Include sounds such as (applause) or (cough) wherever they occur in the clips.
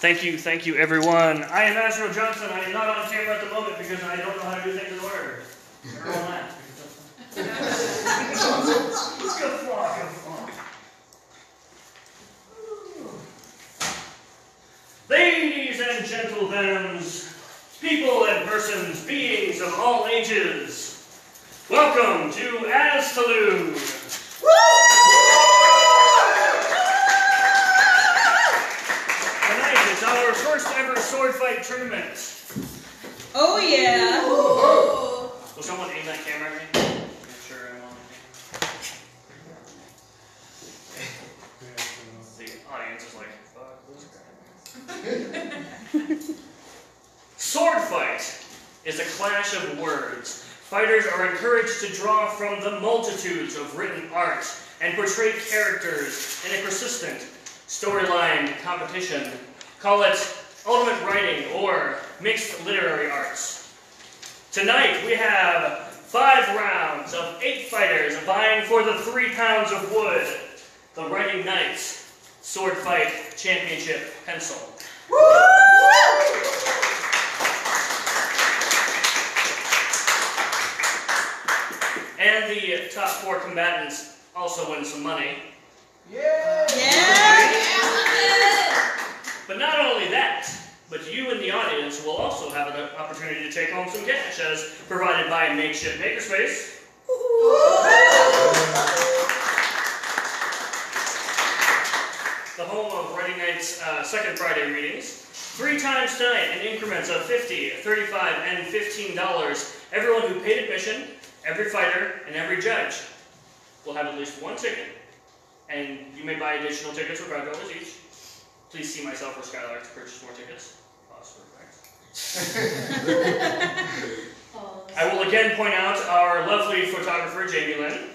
Thank you, thank you, everyone. I am Azriel Johnson. I am not on camera at the moment because I don't know how to do things in order. Everyone. Let's go go. Ladies and gentlemen, people and persons, beings of all ages, welcome to Aztilude. Tonight first ever sword fight tournament. Oh yeah. Will someone aim that camera at me? Make sure I'm on (laughs) the audience is like, fuck this guy. Sword fight is a clash of words. Fighters are encouraged to draw from the multitudes of written art and portray characters in a persistent storyline competition. Call it ultimate writing or mixed literary arts. Tonight we have five rounds of eight fighters vying for the three pounds of wood. The Writing Knights Sword Fight Championship pencil. And the top four combatants also win some money. Yeah! Yeah. But not only that, but you in the audience will also have an opportunity to take home some cash as provided by Makeshift Makerspace. the home of Writing Knight's uh, second Friday readings. Three times tonight in increments of 50 35 and $15. Everyone who paid admission, every fighter, and every judge will have at least one ticket. And you may buy additional tickets for $5 each. Please see myself or Skylark to purchase more tickets. I will again point out our lovely photographer, Jamie Lynn.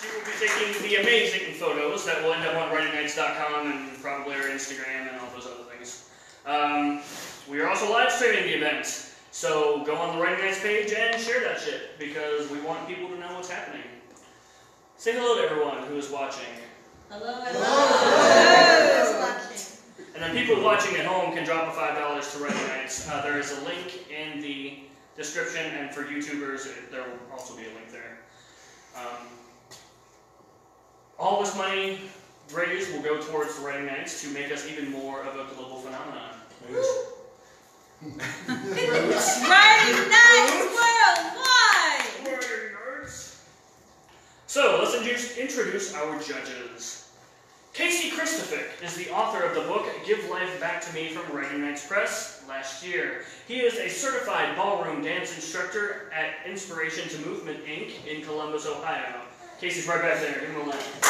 She will be taking the amazing photos that will end up on WritingKnights.com and probably our Instagram and all those other things. Um, we are also live streaming the event, so go on the Writing Knights page and share that shit because we want people to know what's happening. Say hello to everyone who is watching. Hello. And then people watching at home can drop a five dollars to Writing Knights. Uh, there is a link in the description, and for YouTubers, it- there will also be a link there. Um, all this money raised will go towards the Writing Knights to make us even more of a global phenomenon. (laughs) Writing Knights worldwide. Writing Knights. So let's introduce, introduce our judges. Casey Christophic is the author of the book Give Life Back to Me from Writing Knights Press last year. He is a certified ballroom dance instructor at Inspiration to Movement Inc. in Columbus, Ohio. Casey's right back there. Give him a laugh.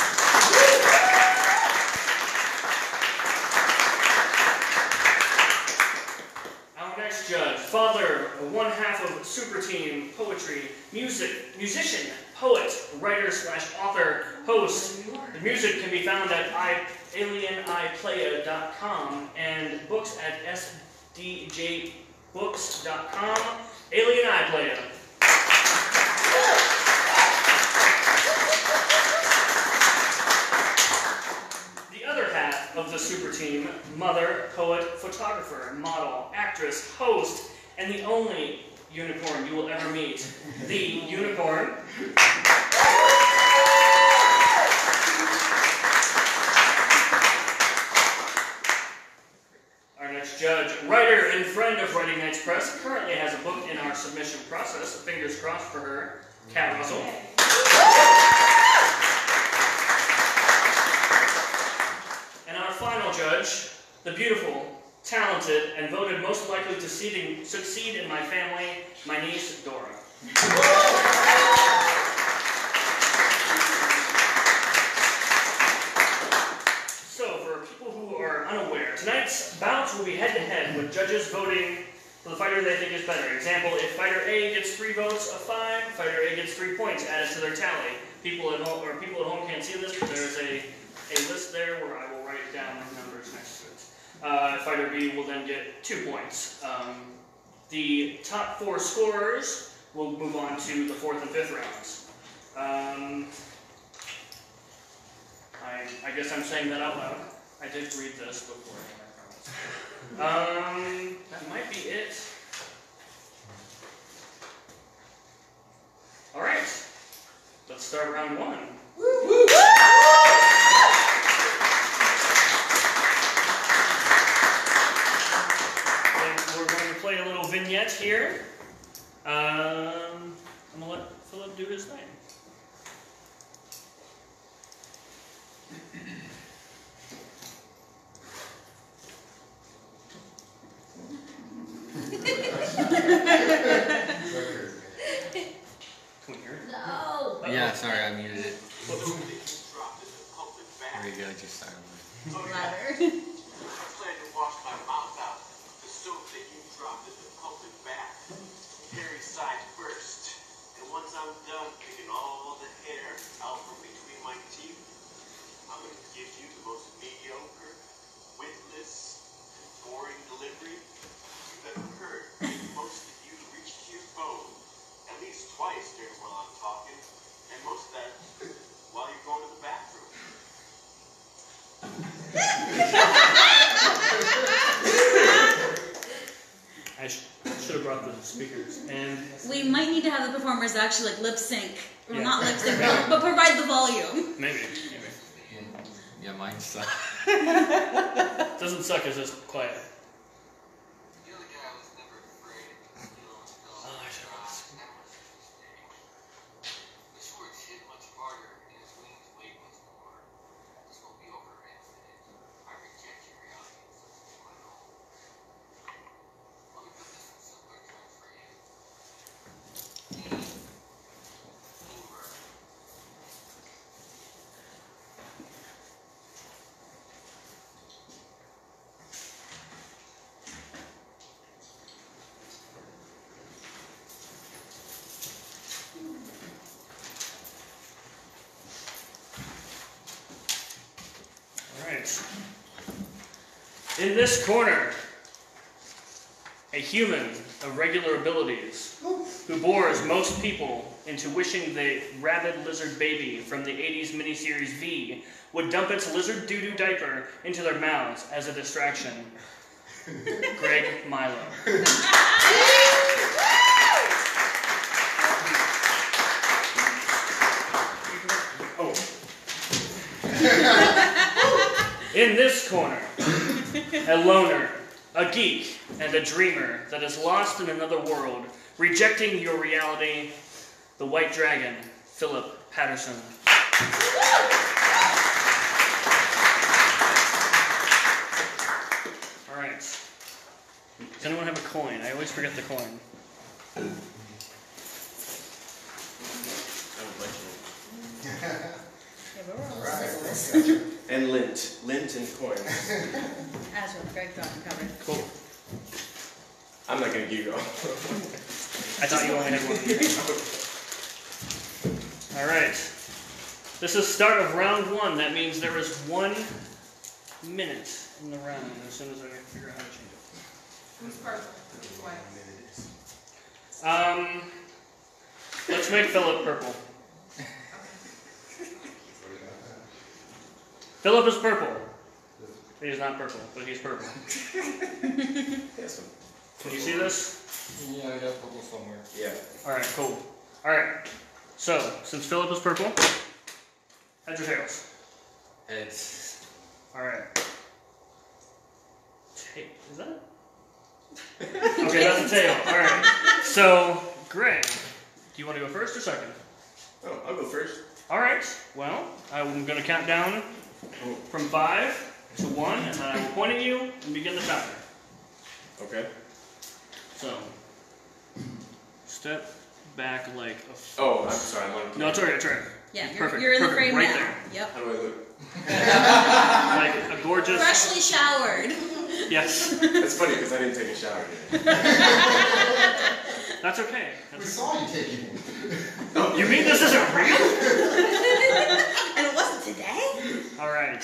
Our next judge, father one half of Super Team Poetry, music, musician, poet, writer slash author, host. The music can be found at alieniplaya.com and books at sdjbooks.com. Alien I Playa. The other half of the super team mother, poet, photographer, model, actress, host, and the only unicorn you will ever meet the unicorn. Our next judge, writer and friend of Writing Knights Press, currently has a book in our submission process. Fingers crossed for her, Kat Russell. And our final judge, the beautiful, talented, and voted most likely to succeed in my family, my niece, Dora. So, for people who are unaware, tonight's bouts will be head-to-head with judges voting for the fighter they think is better. Example, if fighter A gets three votes of five, fighter A gets three points added to their tally. People at home, or people at home can't see this, but there's a, a list there where I will write down the numbers next to it. Uh, fighter B will then get two points. Um, the top four scorers will move on to the fourth and fifth rounds. Um, I, I guess I'm saying that out loud. I did read this before, I promise. Um, that might be it. All right, let's start round one. And we're going to play a little vignette here. Um, I'm gonna let Phillip do his thing. Can we hear it? No. Yeah, sorry, I muted it. There you go, just started. Ladder. (laughs) And once should have brought the speakers. And We might need to have the performers actually like lip sync. Well, Yeah. not lip sync, but, (laughs) but provide the volume. maybe, maybe. Yeah, mine sucks. Uh, (laughs) Doesn't suck, it's just quiet. You're the guy I was never afraid of. You know, Oh, I should have this. The sword's hit much harder and his wings weigh much more. This will be over in a minute. I reject your reality and substitute my own. Let me put this in simpler terms for you. Game over. Alright. In this corner, a human of regular abilities who bores most people into wishing the rabid lizard baby from the 80s miniseries V would dump its lizard doo doo diaper into their mouths as a distraction. Greg Milo. (laughs) Oh. In this corner, a loner, a geek, and a dreamer that is lost in another world, rejecting your reality, the white dragon, Phillip Patterson. All right. Does anyone have a coin? I always forget the coin. (laughs) Yeah, but we're all And lint, lint and coins. (laughs) As with Greg got it covered. Cool. I'm not gonna give you all. I thought you only had one. All right. This is start of round one. That means there is one minute in the round as soon as I figure out how to change it. Who's first? Who's white? Um, let's make Phillip purple. Phillip is purple. He's not purple, but he's purple. Yes. Can you see this? Yeah, I got purple somewhere. Yeah. All right, cool. All right. So, since Phillip is purple, heads or tails? It's All right. Ta- is that? (laughs) okay, that's a tail. All right. So, Greg, do you want to go first or second? Oh, I'll go first. All right. Well, I'm going to count down from five to one, and then I will point at you and begin the timer. Okay. So, step back like a. F- Oh, I'm sorry. I'm on. no, it's alright. It's alright. Yeah, you're, Perfect, you're in the frame right now. there. Yep. How do I look? (laughs) Like a gorgeous. Freshly showered. Yes. That's funny because I didn't take a shower today. (laughs) That's okay. We That's- saw you taking it. you mean this isn't real? (laughs) and it wasn't today? All right.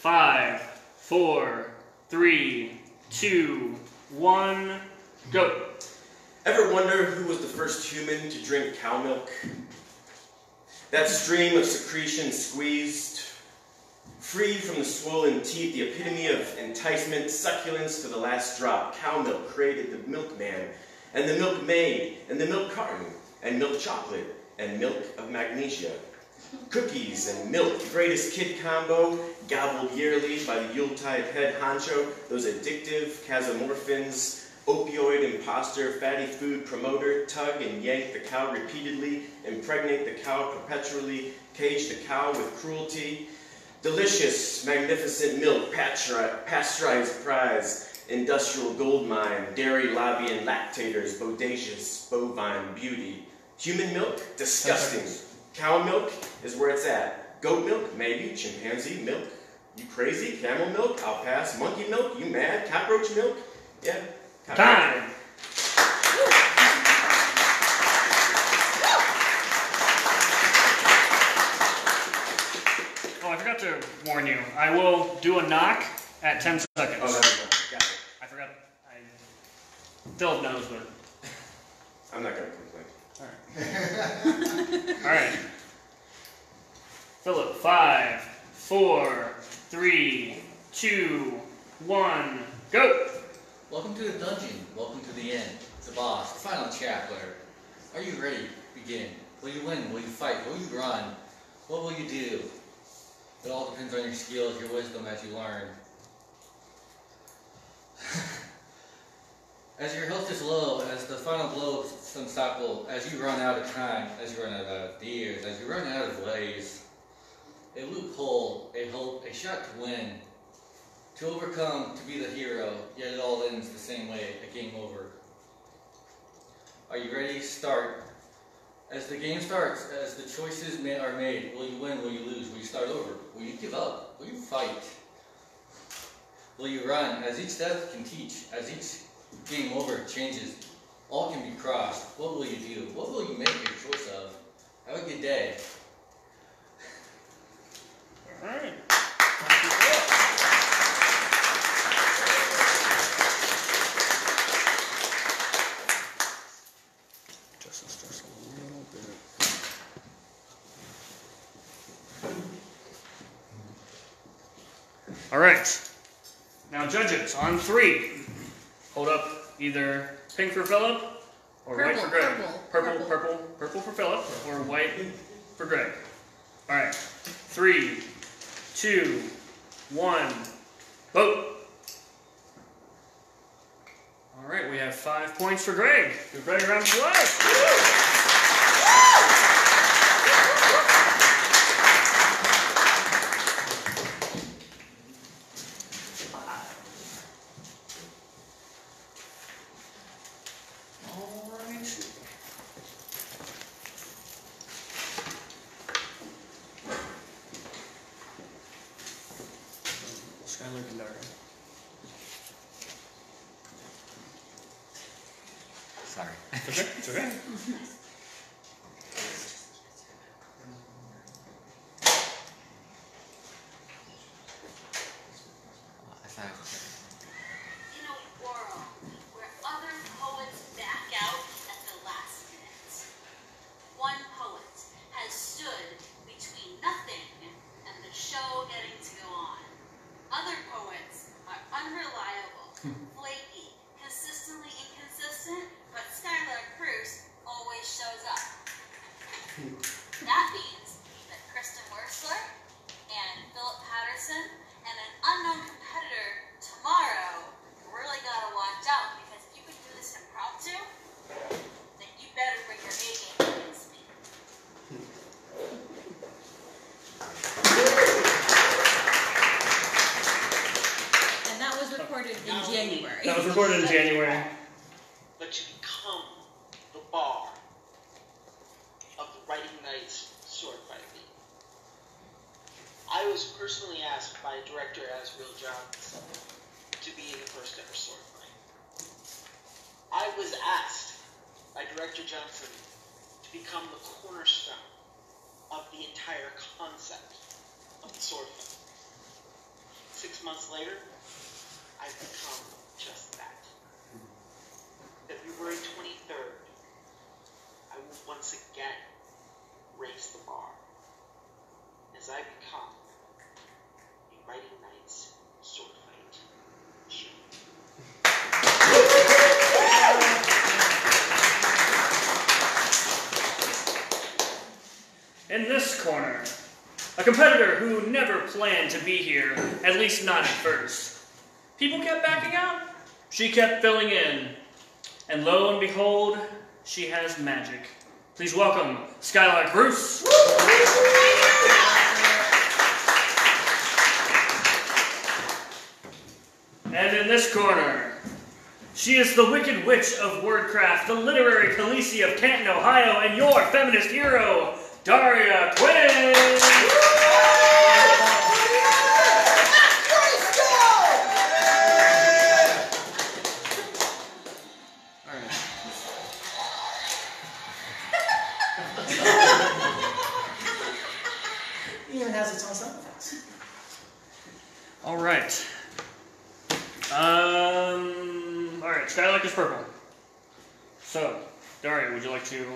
Five, four, three, two, one, go. Ever wonder who was the first human to drink cow milk? That stream of secretion squeezed, free from the swollen teeth, the epitome of enticement, succulence to the last drop. Cow milk created the milkman, and the milkmaid, and the milk carton, and milk chocolate, and milk of magnesia. Cookies and milk, greatest kid combo, gobbled yearly by the Yuletide head honcho, those addictive casomorphins, opioid imposter, fatty food promoter, tug and yank the cow repeatedly, impregnate the cow perpetually, cage the cow with cruelty. Delicious, magnificent milk, pasteurized, prize, industrial gold mine, dairy lobby and lactators, bodacious, bovine beauty. Human milk, disgusting. Cow milk is where it's at. Goat milk, maybe. Chimpanzee milk, you crazy? Camel milk, I'll pass. Monkey milk, you mad? Cockroach milk, yeah. cockroach. Time. Oh, I forgot to warn you. I will do a knock at 10 seconds. Oh, that's fine. Got it. I forgot. I... Phillip knows, but. I'm not gonna complain. Alright. Phillip, five, four, three, two, one, go! Welcome to the dungeon. Welcome to the end. The boss, the final chapter. Are you ready? Begin. Will you win? Will you fight? Will you run? What will you do? It all depends on your skills, your wisdom as you learn. (laughs) As your health is low, as the final blow of unstoppable, as you run out of time, as you run out of ideas, as you run out of ways, a loophole, a hope, a shot to win, to overcome, to be the hero, yet it all ends the same way, a game over. Are you ready? Start. As the game starts, as the choices ma- are made, will you win, will you lose, will you start over, will you give up, will you fight? Will you run, as each death can teach, as each game over changes, all can be crossed, what will you do, what will you make your choice of? Have a good day. Alright. Just just a little bit. Alright. Now judges, on three. Hold up either pink for Phillip or white for Greg. purple, purple, purple. purple, purple for Phillip or white for Greg. Alright. Three, two, one, vote. All right, we have five points for Greg. Give Greg a round of applause. All right. Skylar Kendara. Sorry. It's okay. It's okay. I thought I was In a world where other poets back out at the last minute, one poet has stood between nothing and the show getting to go on. Other poets are unreliable, flaky, consistently inconsistent, but Skylark Bruce always shows up. That means that Kristen Wursler and Phillip Patterson and an unknown competitor tomorrow really gotta watch out because if you can do this impromptu, then you better bring your A game against me. And that was recorded in January. That was recorded in January. but to become the bar of the Writing Knights sword fight. I was personally asked by director Azriel Johns to be in the first ever sword fight. I was asked by director Johnson to become the cornerstone of the entire concept of the sword fight. Six months later, I've become just that. February 23rd, I will once again raise the bar as I become a Writing sword fight champion. In this corner, a competitor who never planned to be here, at least not at first. People kept backing out. She kept filling in. And lo and behold, she has magic. Please welcome Skylark Bruce. And in this corner, she is the Wicked Witch of Wordcraft, the literary Khaleesi of Canton, Ohio, and your feminist hero, Daria Quinn. Like to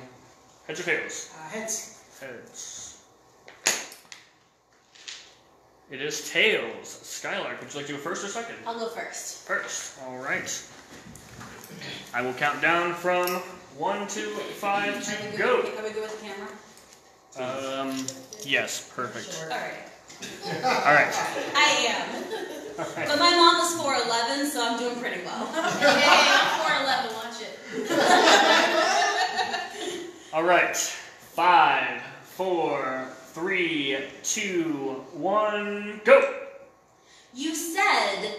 heads or tails? Uh, heads. Heads. It is tails. Skylark, would you like to go first or second? I'll go first. First. All right. I will count down from one to five Are to good, go. Are we good with the camera? Um. Yes. Perfect. Alright. All right. (laughs) I am. All right. But my mom is 4'11, so I'm doing pretty well. (laughs) (laughs) Hey, I'm 4'11, watch it. All right. Five, four, three, two, one, go. You said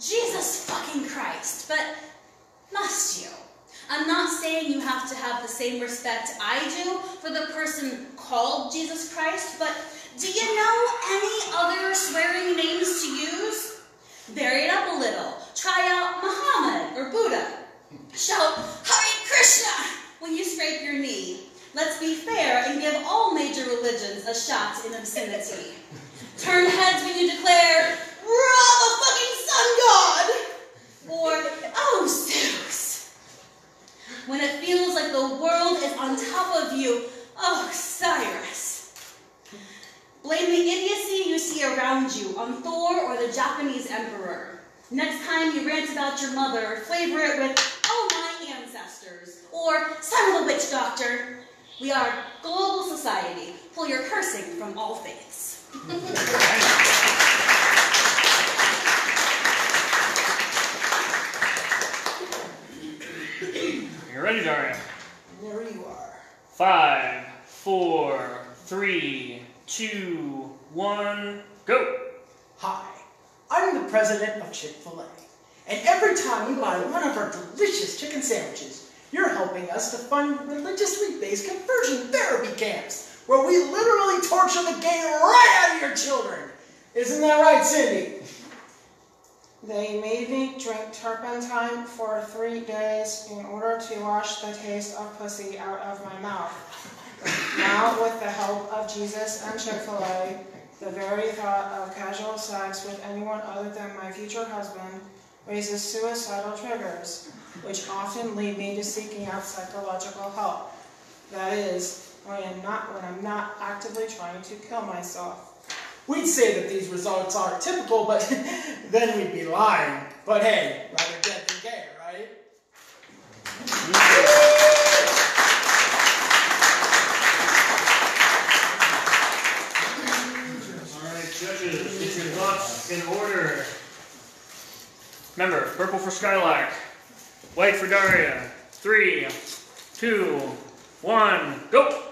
Jesus fucking Christ, but must you? I'm not saying you have to have the same respect I do for the person called Jesus Christ, but do you know any other swearing names to use? Vary it up a little. Try out Muhammad or Buddha. Shout Hare Krishna when you scrape your knee. Let's be fair and give all major religions a shot in obscenity. Turn heads when you declare, Ra the fucking sun god! Or, oh Zeus! When it feels like the world is on top of you, oh Cyrus! Blame the idiocy you see around you on Thor or the Japanese emperor. Next time you rant about your mother, flavor it with, ancestors, or son of a witch doctor. We are global society. Pull your cursing from all faiths. You ready, Daria? There you are. Five, four, three, two, one, go. Hi, I'm the president of Chick fil A. And every time you buy one of our delicious chicken sandwiches, you're helping us to fund religiously based conversion therapy camps, where we literally torture the gay right out of your children. Isn't that right, Cindy? They made me drink turpentine for three days in order to wash the taste of pussy out of my mouth. Now, with the help of Jesus and Chick fil A, the very thought of casual sex with anyone other than my future husband raises suicidal triggers, which often lead me to seeking out psychological help. That is, when I'm not, when I'm not actively trying to kill myself. We'd say that these results are typical, but (laughs) then we'd be lying. But hey, rather dead than gay, right? All right, judges, get your thoughts in order. Remember, purple for Skylark, white for Daria. Three, two, one, go.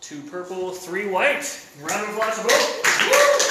Two purple, three white. Round of applause for both.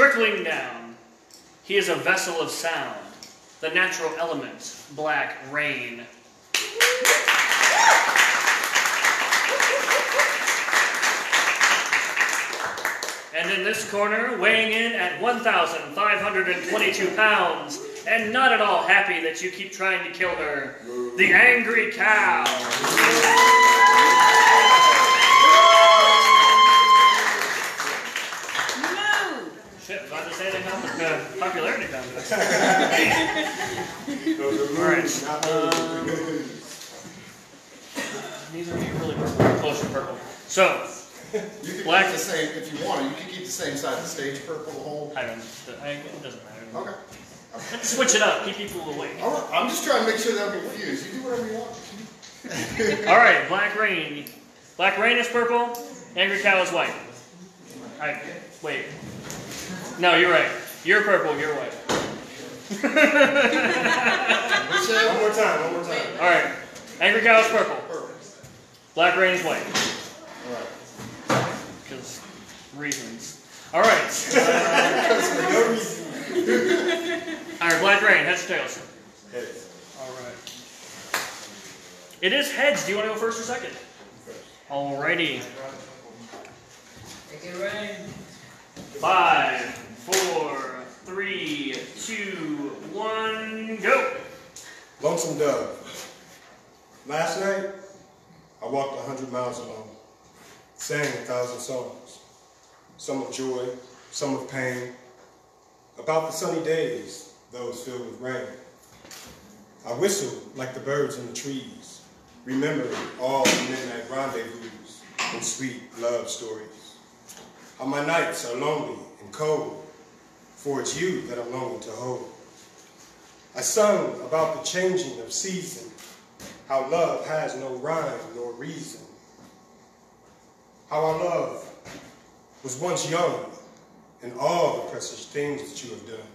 Trickling down, he is a vessel of sound, the natural element, Blak Reign. And in this corner, weighing in at 1,522 pounds, and not at all happy that you keep trying to kill her, the angry cow. The popularity contest. (laughs) Alright. Um, these are really purple, close to purple. So, You can Black- the same, if you want to, you can keep the same side of the stage purple the whole. I don't, I, it doesn't matter. Okay. Switch it up, keep people awake. All right, I'm just trying to make sure they'll be confused. You do whatever you want. (laughs) Alright, Blak Reign. Blak Reign is purple, Angry Cow is white. I, wait. No, you're right. You're purple, you're white. (laughs) One more time, one more time. Alright, Angry Cow is purple, Perfect. Blak Reign is white. All right. Because reasons. Alright. (laughs) Because no reason. Alright, Blak Reign, heads or tails? Heads. Alright. It is heads. Do you want to go first or second? Alrighty. Take it rain. Five, four, three, two, one, go! Lonesome Dove. Last night, I walked a hundred miles alone, sang a thousand songs, some of joy, some of pain, about the sunny days, those filled with rain. I whistled like the birds in the trees, remembering all the midnight rendezvous and sweet love stories. How my nights are lonely and cold, for it's you that I'm to hold. I sung about the changing of season, how love has no rhyme nor reason. How our love was once young, and all the precious things that you have done.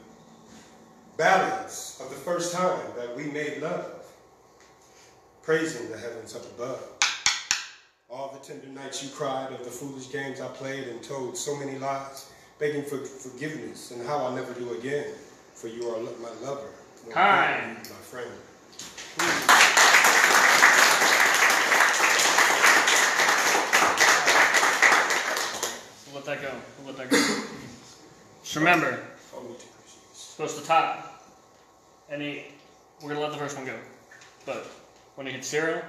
Ballads of the first time that we made love, praising the heavens up above. All the tender nights you cried of the foolish games I played and told so many lies, begging for forgiveness and how I'll never do again, for you are my lover. more Time. My friend. We'll let that go. We'll let that go. Just remember, supposed to top any. We're gonna let the first one go, but when it hits zero,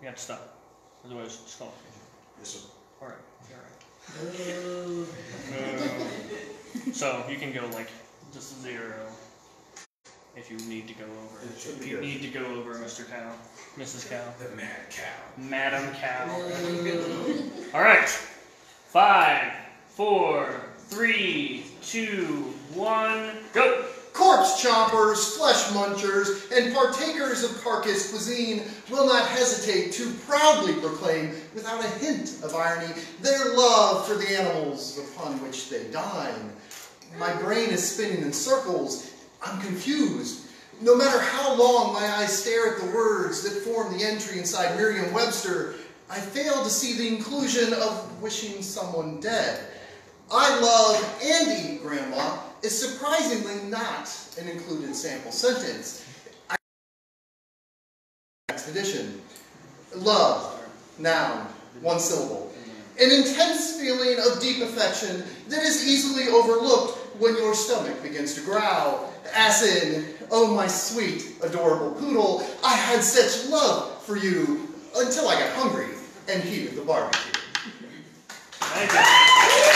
you have to stop. Otherwise, it's disqualification. Yes, sir. All right. All right. So you can go like just zero if you need to go over. If you need to go over, Mr. Cow, Mrs. Cow, The mad cow. Madam Cow. (laughs) All right. Five, four, three, two, one, go. Corpse chompers, flesh munchers, and partakers of carcass cuisine will not hesitate to proudly proclaim, without a hint of irony, their love for the animals upon which they dine. My brain is spinning in circles. I'm confused. No matter how long my eyes stare at the words that form the entry inside Merriam Webster, I fail to see the inclusion of wishing someone dead. I love and eat grandma is surprisingly not an included sample sentence. I Next edition. Love, noun, one syllable. An intense feeling of deep affection that is easily overlooked when your stomach begins to growl. As in, oh my sweet, adorable poodle, I had such love for you until I got hungry and heated the barbecue. Thank you.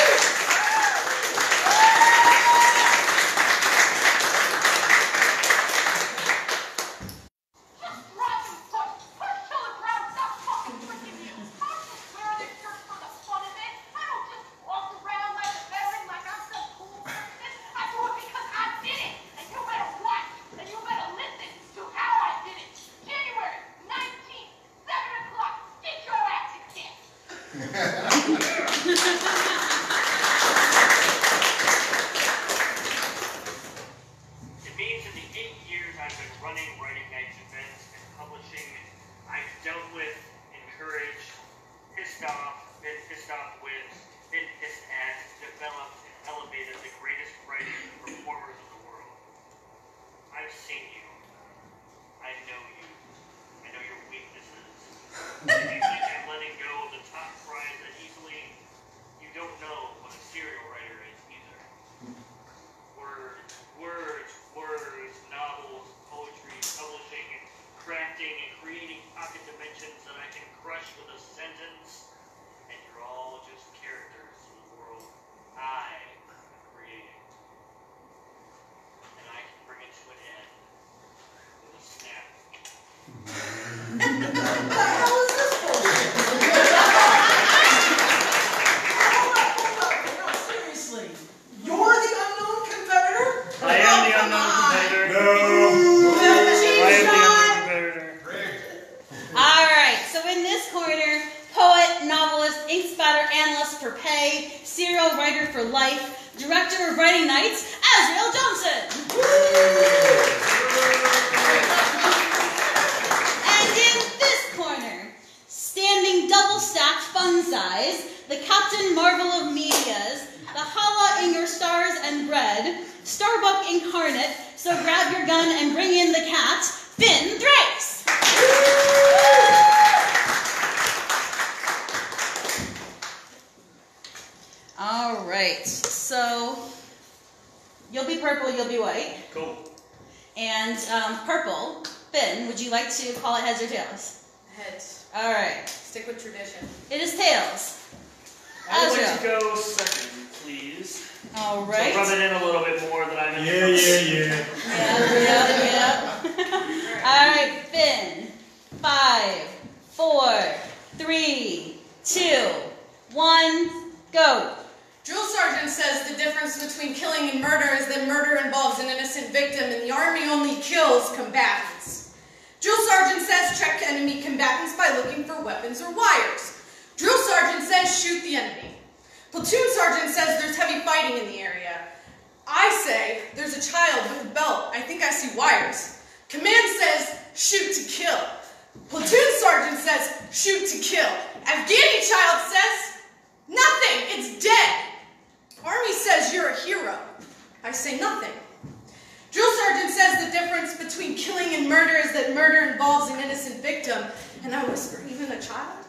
Between killing and murder is that murder involves an innocent victim. And I whisper, even a child?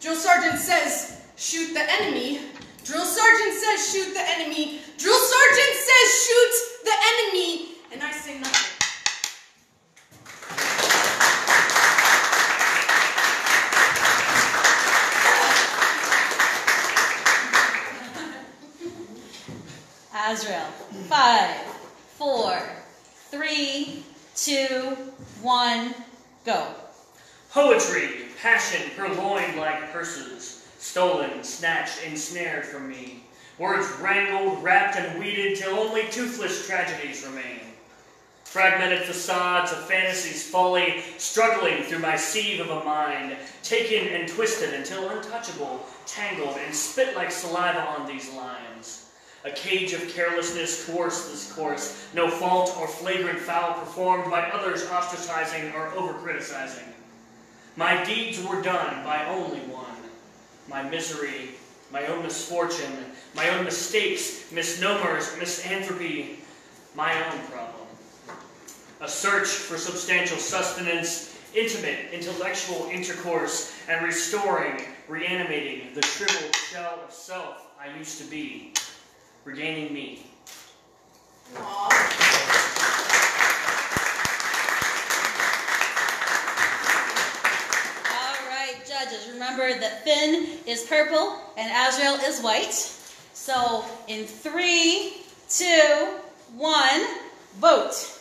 Drill sergeant says, shoot the enemy. Drill sergeant says, shoot the enemy. Drill sergeant says, shoot the enemy. And I say nothing. Azriel. Five, four, three, two, one, go. Poetry, passion purloined like purses, stolen, snatched, ensnared from me. Words wrangled, wrapped, and weeded till only toothless tragedies remain. Fragmented facades of fantasies folly, struggling through my sieve of a mind, taken and twisted until untouchable, tangled, and spit like saliva on these lines. A cage of carelessness course this course, no fault or flagrant foul performed by others ostracizing or over-criticizing. My deeds were done by only one. My misery, my own misfortune, my own mistakes, misnomers, misanthropy, my own problem. A search for substantial sustenance intimate, intellectual intercourse, and restoring, reanimating the shriveled shell of self I used to be, regaining me. All right, judges, remember that Finn is purple and Azriel is white. So in three, two, one, vote.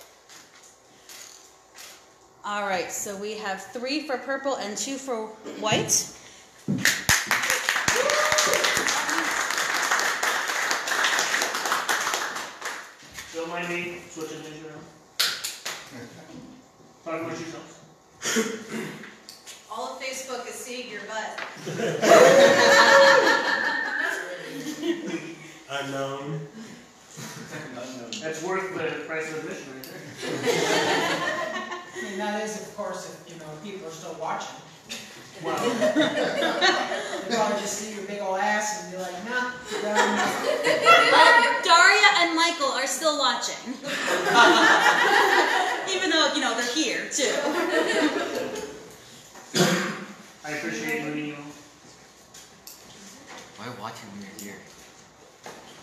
All right, so we have three for purple and two for white. Don't mind me switching things around. Talk amongst yourselves. All of Facebook is seeing your butt. (laughs) Unknown. Unknown. That's worth the price of admission right there. I mean, that is, of course, if, you know, people are still watching. Wow. They probably just see your big old ass and be like, nah, done. Uh, Daria and Michael are still watching. (laughs) Even though, you know, they're here too. I appreciate you all. Why watching when you're here?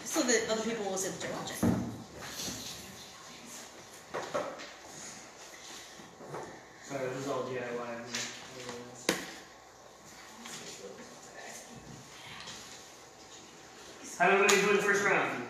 So that other people will see that you're watching. Sorry, this is all DIY. How did everybody do in the first round?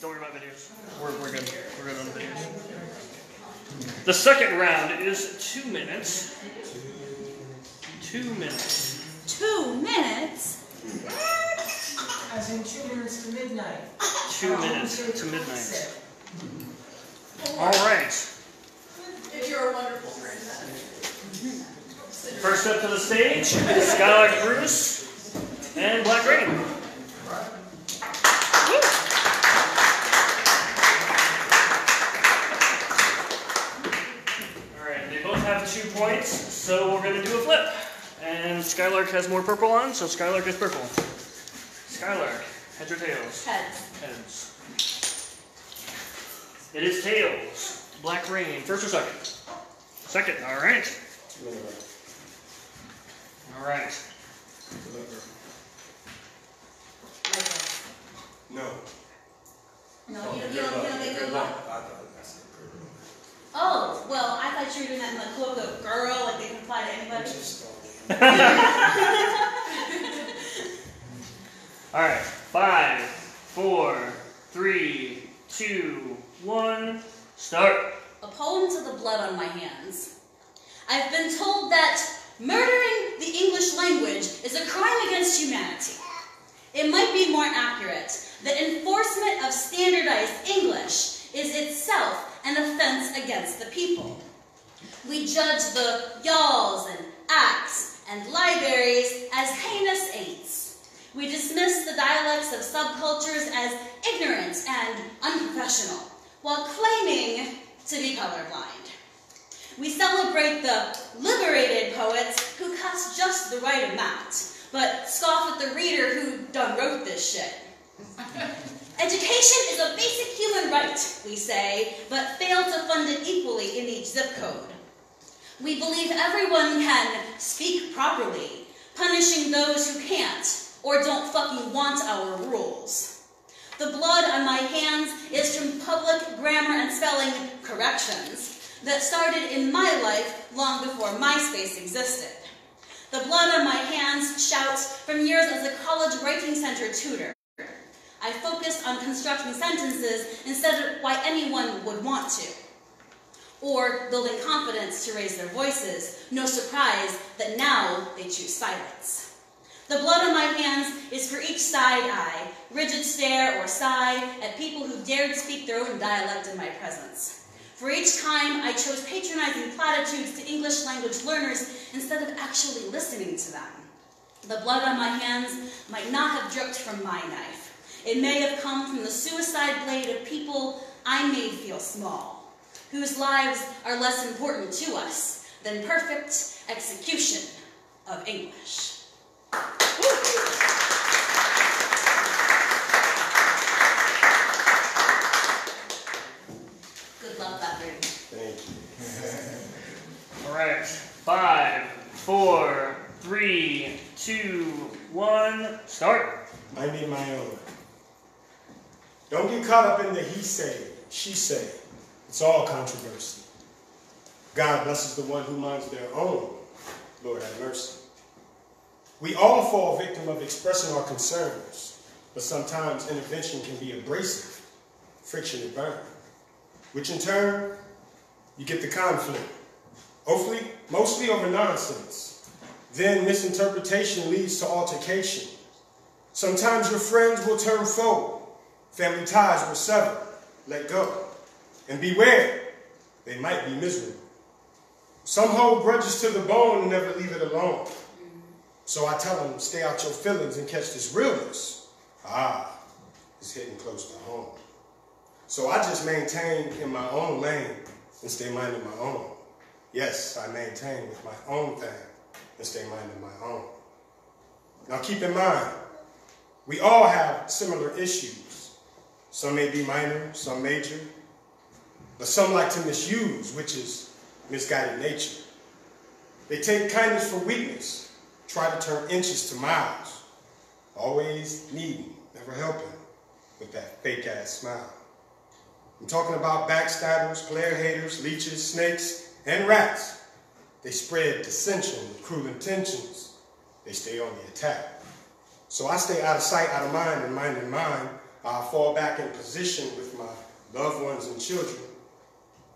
Don't worry about videos. We're, we're good. We're good on the videos. The second round is two minutes. Two minutes. Two minutes? As in two minutes to midnight. Two Oh, minutes okay. to midnight. Sick. All right. If you're a wonderful friend. First up to the stage, Skylark Bruce and Blak Reign. All right, they both have two points, so we're gonna do a flip. And Skylark has more purple on, so Skylark is purple. Skylark, heads or tails? Heads. Heads. It is tails. Blak Reign, first or second? Second, all right. All right. No. No, you don't, you don't, you don't get good luck. Oh, well, I thought you were doing that in the cloak of girl, like they can apply to anybody. (laughs) All right. Five, four, three, two, one, start. A poem to the blood on my hands. I've been told that murdering the English language is a crime against humanity. It might be more accurate that enforcement of standardized English is itself an offense against the people. We judge the y'alls and acts and libraries as heinous ain'ts. We dismiss the dialects of subcultures as ignorant and unprofessional, while claiming to be colorblind. We celebrate the liberated poets who cuss just the right amount, but scoff at the reader who done wrote this shit. Education is a basic human right, we say, but fail to fund it equally in each zip code. We believe everyone can speak properly, punishing those who can't or don't fucking want our rules. The blood on my hands is from public grammar and spelling corrections that started in my life long before MySpace existed. The blood on my hands shouts from years as a college writing center tutor. I focused on constructing sentences instead of why anyone would want to. Or building confidence to raise their voices. No surprise that now they choose silence. The blood on my hands is for each side eye, rigid stare or sigh at people who dared speak their own dialect in my presence. For each time I chose patronizing platitudes to English language learners instead of actually listening to them. The blood on my hands might not have dripped from my knife. It may have come from the suicide blade of people I made feel small. Whose lives are less important to us than perfect execution of English. Good luck, that. Thank you. (laughs) All right. Five, four, three, two, one, start. I need my own. Don't get caught up in the he say, she say. It's all controversy. God blesses the one who minds their own. Lord have mercy. We all fall victim of expressing our concerns, but sometimes intervention can be abrasive, friction and burn, which in turn, you get the conflict. Hopefully, mostly over nonsense. Then misinterpretation leads to altercation. Sometimes your friends will turn foe. Family ties will sever. Let go. And beware, they might be miserable. Some hold grudges to the bone and never leave it alone. So I tell them, stay out your feelings and catch this realness. Ah, it's hitting close to home. So I just maintain in my own lane and stay minding my own. Yes, I maintain with my own thing and stay minding my own. Now keep in mind, we all have similar issues. Some may be minor, some major, but some like to misuse, which is misguided nature. They take kindness for weakness, try to turn inches to miles, always needing, never helping, with that fake ass smile. I'm talking about backstabbers, player haters, leeches, snakes, and rats. They spread dissension with cruel intentions. They stay on the attack. So I stay out of sight, out of mind, and mind in mind. I fall back in position with my loved ones and children.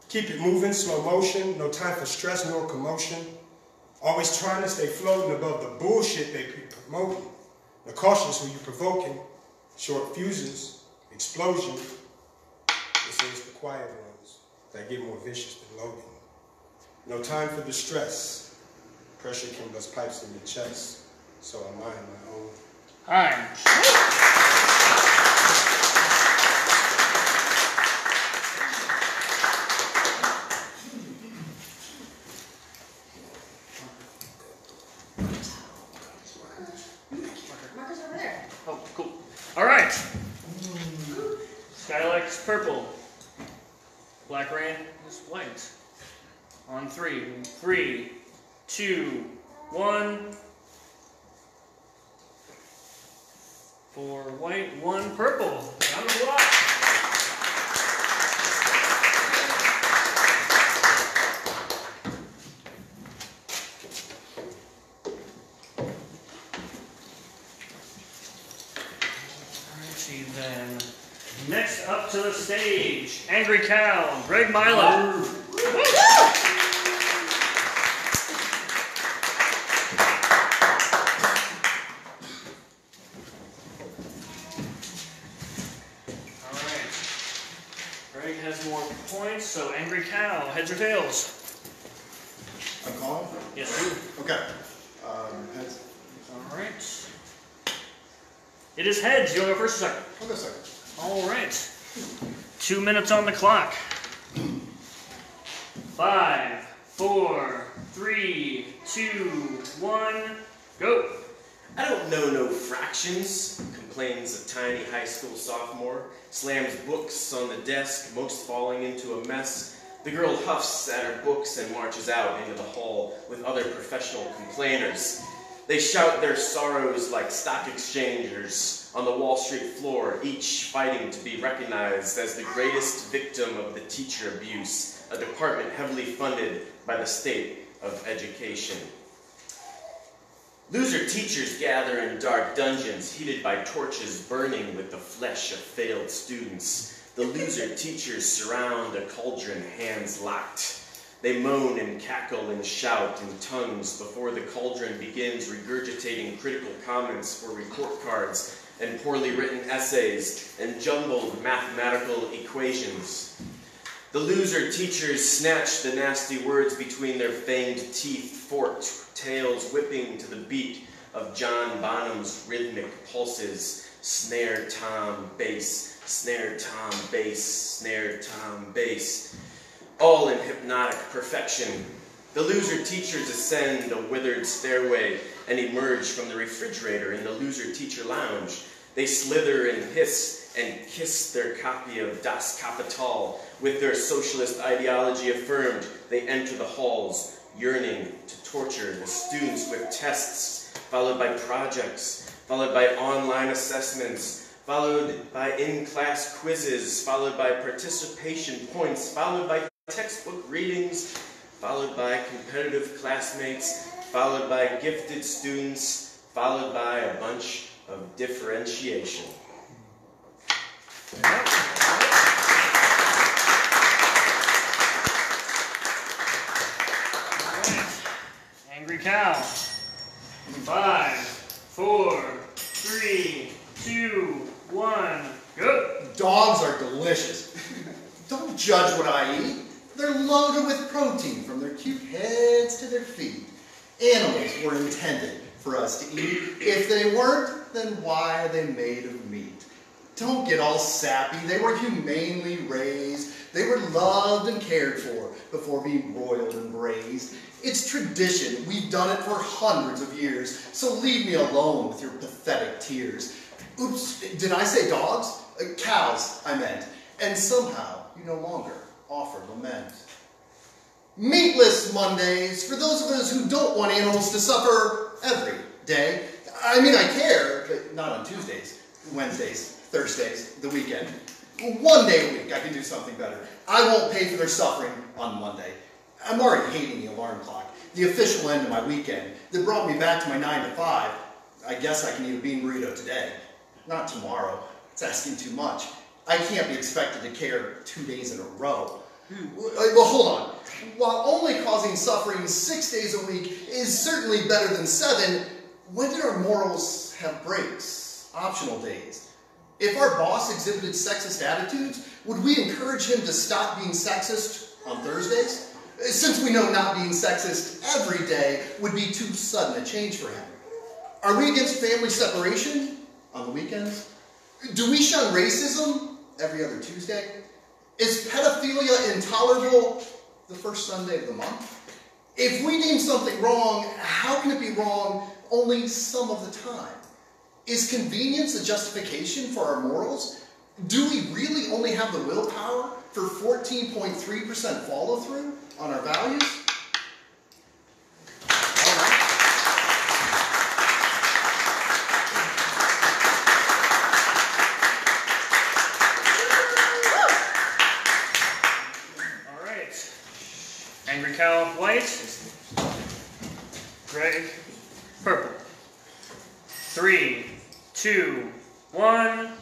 Keep it moving, slow motion, no time for stress nor commotion. Always trying to stay floating above the bullshit they promoting. Now cautious who you provoking. Short fuses, explosion. This is the quiet ones that get more vicious than Logan. No time for distress. Pressure can bust pipes in your chest. So I mind my own. Time. Marker's over there. Oh, cool. All right. Skylark is purple. Blak Reign is white. On three. Two, one. Four white, one purple. Round of. Then. Next up to the stage, Angry Cow, Greg Milo. Alright. Greg has more points, so Angry Cow, heads or tails? I'm calling? Yes, sir. Okay. Um, heads. Alright. It is heads. You want to go first or second? I'll go second. All right. Two minutes on the clock. Five, four, three, two, one, go. I don't know no fractions, complains a tiny high school sophomore, slams books on the desk, most falling into a mess. The girl huffs at her books and marches out into the hall with other professional complainers. They shout their sorrows like stock exchangers on the Wall Street floor, each fighting to be recognized as the greatest victim of the teacher abuse, a department heavily funded by the state of education. Loser teachers gather in dark dungeons, heated by torches burning with the flesh of failed students. The loser teachers surround a cauldron, hands locked. They moan and cackle and shout in tongues before the cauldron begins regurgitating critical comments for report cards and poorly written essays and jumbled mathematical equations. The loser teachers snatch the nasty words between their fanged teeth, forked tails whipping to the beat of John Bonham's rhythmic pulses. Snare, tom, bass, snare, tom, bass, snare, tom, bass. all in hypnotic perfection. The loser teachers ascend a withered stairway and emerge from the refrigerator in the loser teacher lounge. They slither and hiss and kiss their copy of Das Kapital. With their socialist ideology affirmed, they enter the halls, yearning to torture the students with tests, followed by projects, followed by online assessments, followed by in-class quizzes, followed by participation points, followed by textbook readings, followed by competitive classmates, followed by gifted students, followed by a bunch of differentiation. Angry cow. Five, four, three, two, one, go. Dogs are delicious. Don't judge what I eat. They're loaded with protein from their cute heads to their feet. Animals were intended for us to eat. If they weren't, then why are they made of meat? Don't get all sappy. They were humanely raised. They were loved and cared for before being broiled and braised. It's tradition. We've done it for hundreds of years. So leave me alone with your pathetic tears. Oops, did I say dogs? Uh, cows, I meant. And somehow you no longer offer lament. Meatless Mondays for those of us who don't want animals to suffer every day. I mean, I care, but not on Tuesdays, Wednesdays, Thursdays, the weekend. One day a week, I can do something better. I won't pay for their suffering on Monday. I'm already hating the alarm clock, the official end of my weekend that brought me back to my 9 to 5. I guess I can eat a bean burrito today. Not tomorrow. It's asking too much. I can't be expected to care two days in a row. Hmm. Well, hold on. While only causing suffering six days a week is certainly better than seven, when did our morals have breaks, optional days? If our boss exhibited sexist attitudes, would we encourage him to stop being sexist on Thursdays? Since we know not being sexist every day would be too sudden a change for him. Are we against family separation on the weekends? Do we shun racism every other Tuesday? Is pedophilia intolerable the first Sunday of the month? If we deem something wrong, how can it be wrong only some of the time? Is convenience a justification for our morals? Do we really only have the willpower for 14.3% follow through on our values? All right. White. gray, purple. Three, two, one.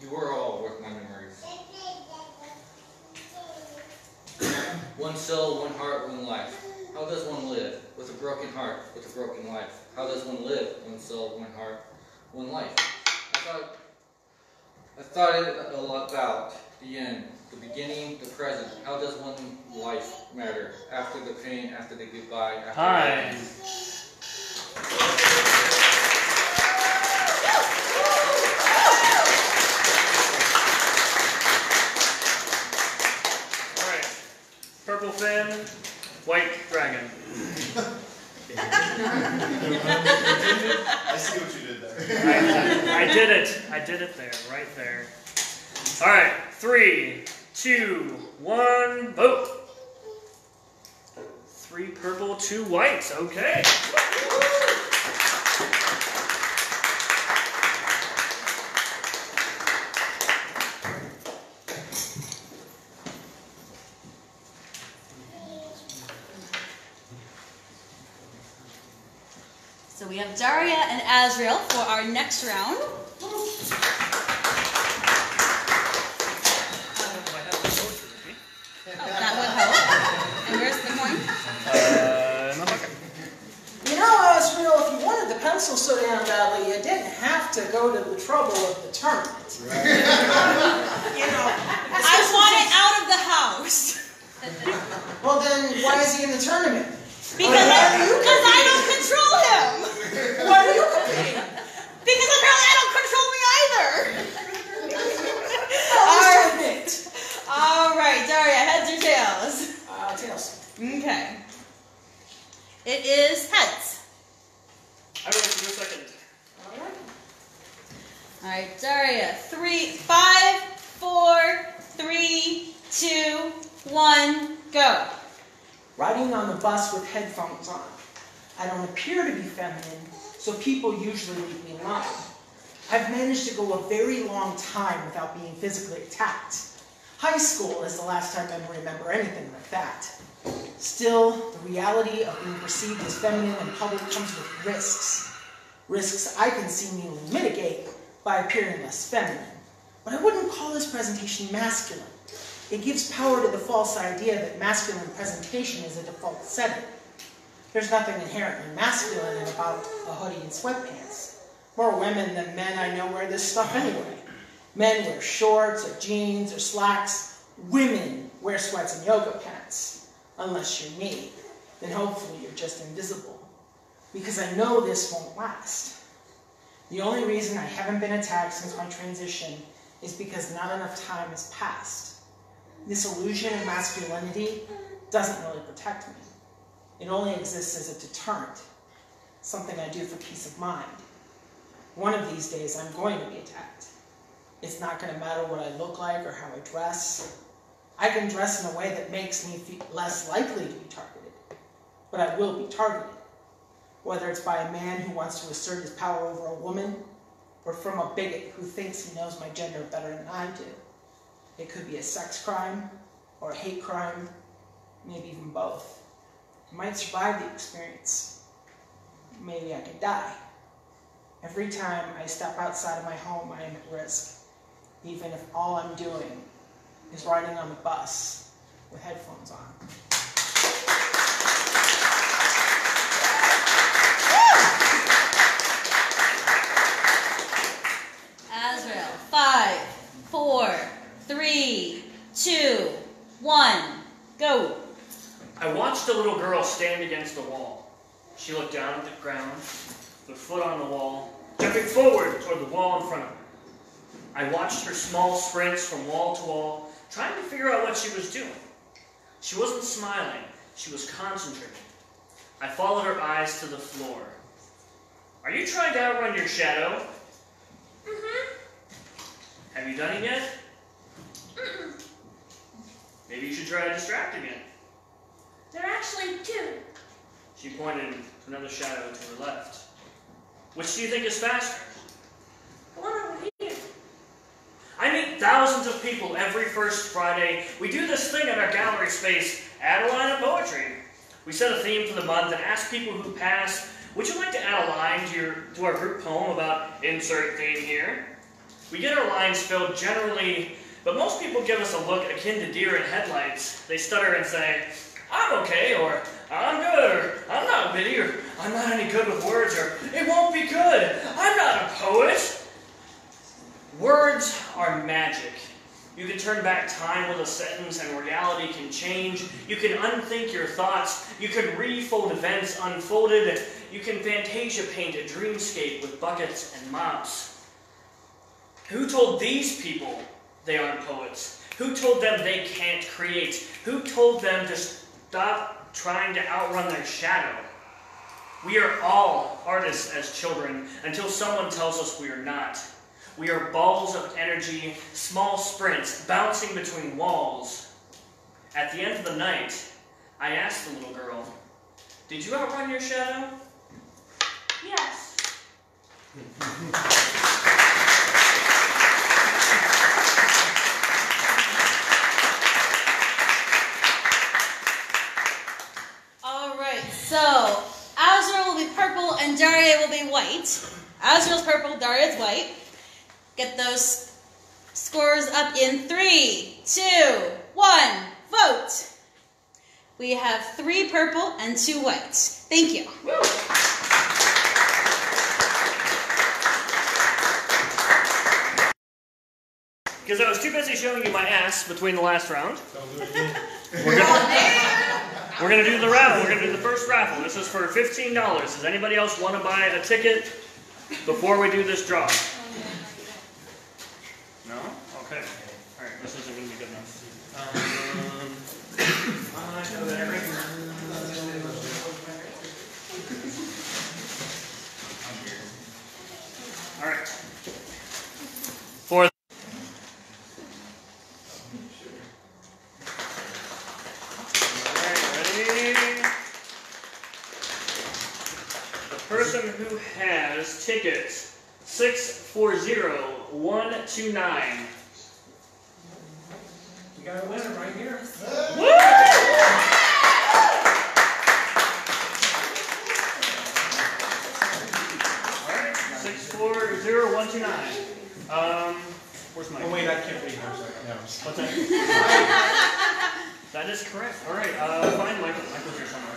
you were all worth my memories. one soul, one heart, one life. How does one live? With a broken heart, with a broken life. How does one live? One soul, one heart, one life. I thought, I thought it a lot about the end, the beginning, the present. How does one life matter? After the pain, after the goodbye, after Hi. the end. did it. I did it there, right there. All right, three, two, one, vote. Three purple, two whites. Okay. So we have Daria and Azriel for our next round. Wessel so damn badly, you didn't have to go to the trouble of the tournament. Right. (laughs) you know, I want it out of the house. (laughs) well, then why is he in the tournament? Because, I, I don't control him. why are you competing? Because apparently I don't control me either. All right. All right, Daria, heads or tails? Uh, tails. Okay. It is heads. I will do a second. All right, Daria. Three, five, four, three, two, one, go. Riding on the bus with headphones on. I don't appear to be feminine, so people usually leave me alone. I've managed to go a very long time without being physically attacked. High school is the last time I remember anything like that. Still, the reality of being perceived as feminine in public comes with risks. Risks I can seemingly mitigate by appearing less feminine. But I wouldn't call this presentation masculine. It gives power to the false idea that masculine presentation is a default setting. There's nothing inherently masculine about a hoodie and sweatpants. More women than men I know wear this stuff anyway. Men wear shorts or jeans or slacks. Women wear sweats and yoga pants. Unless you're me. Then hopefully you're just invisible. Because I know this won't last. The only reason I haven't been attacked since my transition is because not enough time has passed. This illusion of masculinity doesn't really protect me. It only exists as a deterrent, something I do for peace of mind. One of these days, I'm going to be attacked. It's not going to matter what I look like or how I dress. I can dress in a way that makes me feel less likely to be targeted, but I will be targeted. Whether it's by a man who wants to assert his power over a woman, or from a bigot who thinks he knows my gender better than I do. It could be a sex crime, or a hate crime, maybe even both. I might survive the experience. Maybe I could die. Every time I step outside of my home, I am at risk, even if all I'm doing is riding on the bus with headphones on. Azriel, five, four, three, two, one, go. I watched a little girl stand against the wall. She looked down at the ground, her foot on the wall, jumping forward toward the wall in front of her. I watched her small sprints from wall to wall, trying to figure out what she was doing. She wasn't smiling, she was concentrating. I followed her eyes to the floor. Are you trying to outrun your shadow? Mm-hmm. Have you done it yet? Mm-mm. Maybe you should try to distract again. There are actually two. She pointed to another shadow to her left. Which do you think is faster? The one over here. I meet thousands of people every first Friday. We do this thing at our gallery space, add a line of poetry. We set a theme for the month and ask people who pass, would you like to add a line to, your, to our group poem about insert theme here? We get our lines filled generally, but most people give us a look akin to deer in headlights. They stutter and say, I'm okay, or I'm good, or I'm not witty, or I'm not any good with words, or it won't be good. I'm not a poet. Words are magic. You can turn back time with a sentence and reality can change. You can unthink your thoughts. You can refold events unfolded. You can fantasia paint a dreamscape with buckets and mops. Who told these people they aren't poets? Who told them they can't create? Who told them to stop trying to outrun their shadow? We are all artists as children until someone tells us we are not. We are balls of energy, small sprints, bouncing between walls. At the end of the night, I asked the little girl, Did you outrun your shadow? Yes. All right, so Azriel will be purple and Daria will be white. Azriel's purple, Daria's white. Get those scores up in three, two, one, vote. We have three purple and two white. Thank you. Because I was too busy showing you my ass between the last round. We're We're gonna, we're gonna do the raffle. We're gonna do the first raffle. This is for fifteen dollars. Does anybody else want to buy a ticket before we do this draw? No? Okay. Alright, this isn't going to be good enough. Um, I know that right now. Alright. For person who has tickets 640 129. You got a winner right here. Woo! Six, four, zero, one, two, nine. Um, where's my? Oh wait, I can't read those. No. What's that? (laughs) that is correct. All right. Uh, find Michael. Michael's here somewhere.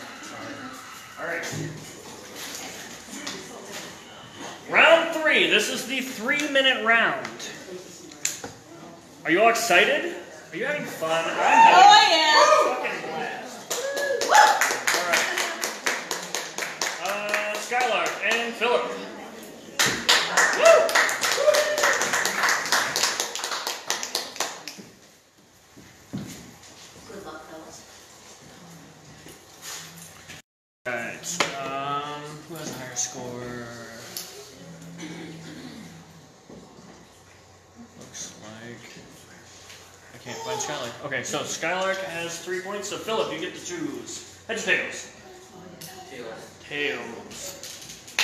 All right. All right. Round three. This is the three minute round. Are you all excited? Are you having fun? I'm having Oh, I a fucking blast. Alright. Uh, Skylark and Phillip. Good luck, fellas. Alright, um, who has a higher score? Looks like. I can't find Skylark. Okay, so Skylark has three points, so Phillip, you get to choose. Heads or tails? Tails. Tails.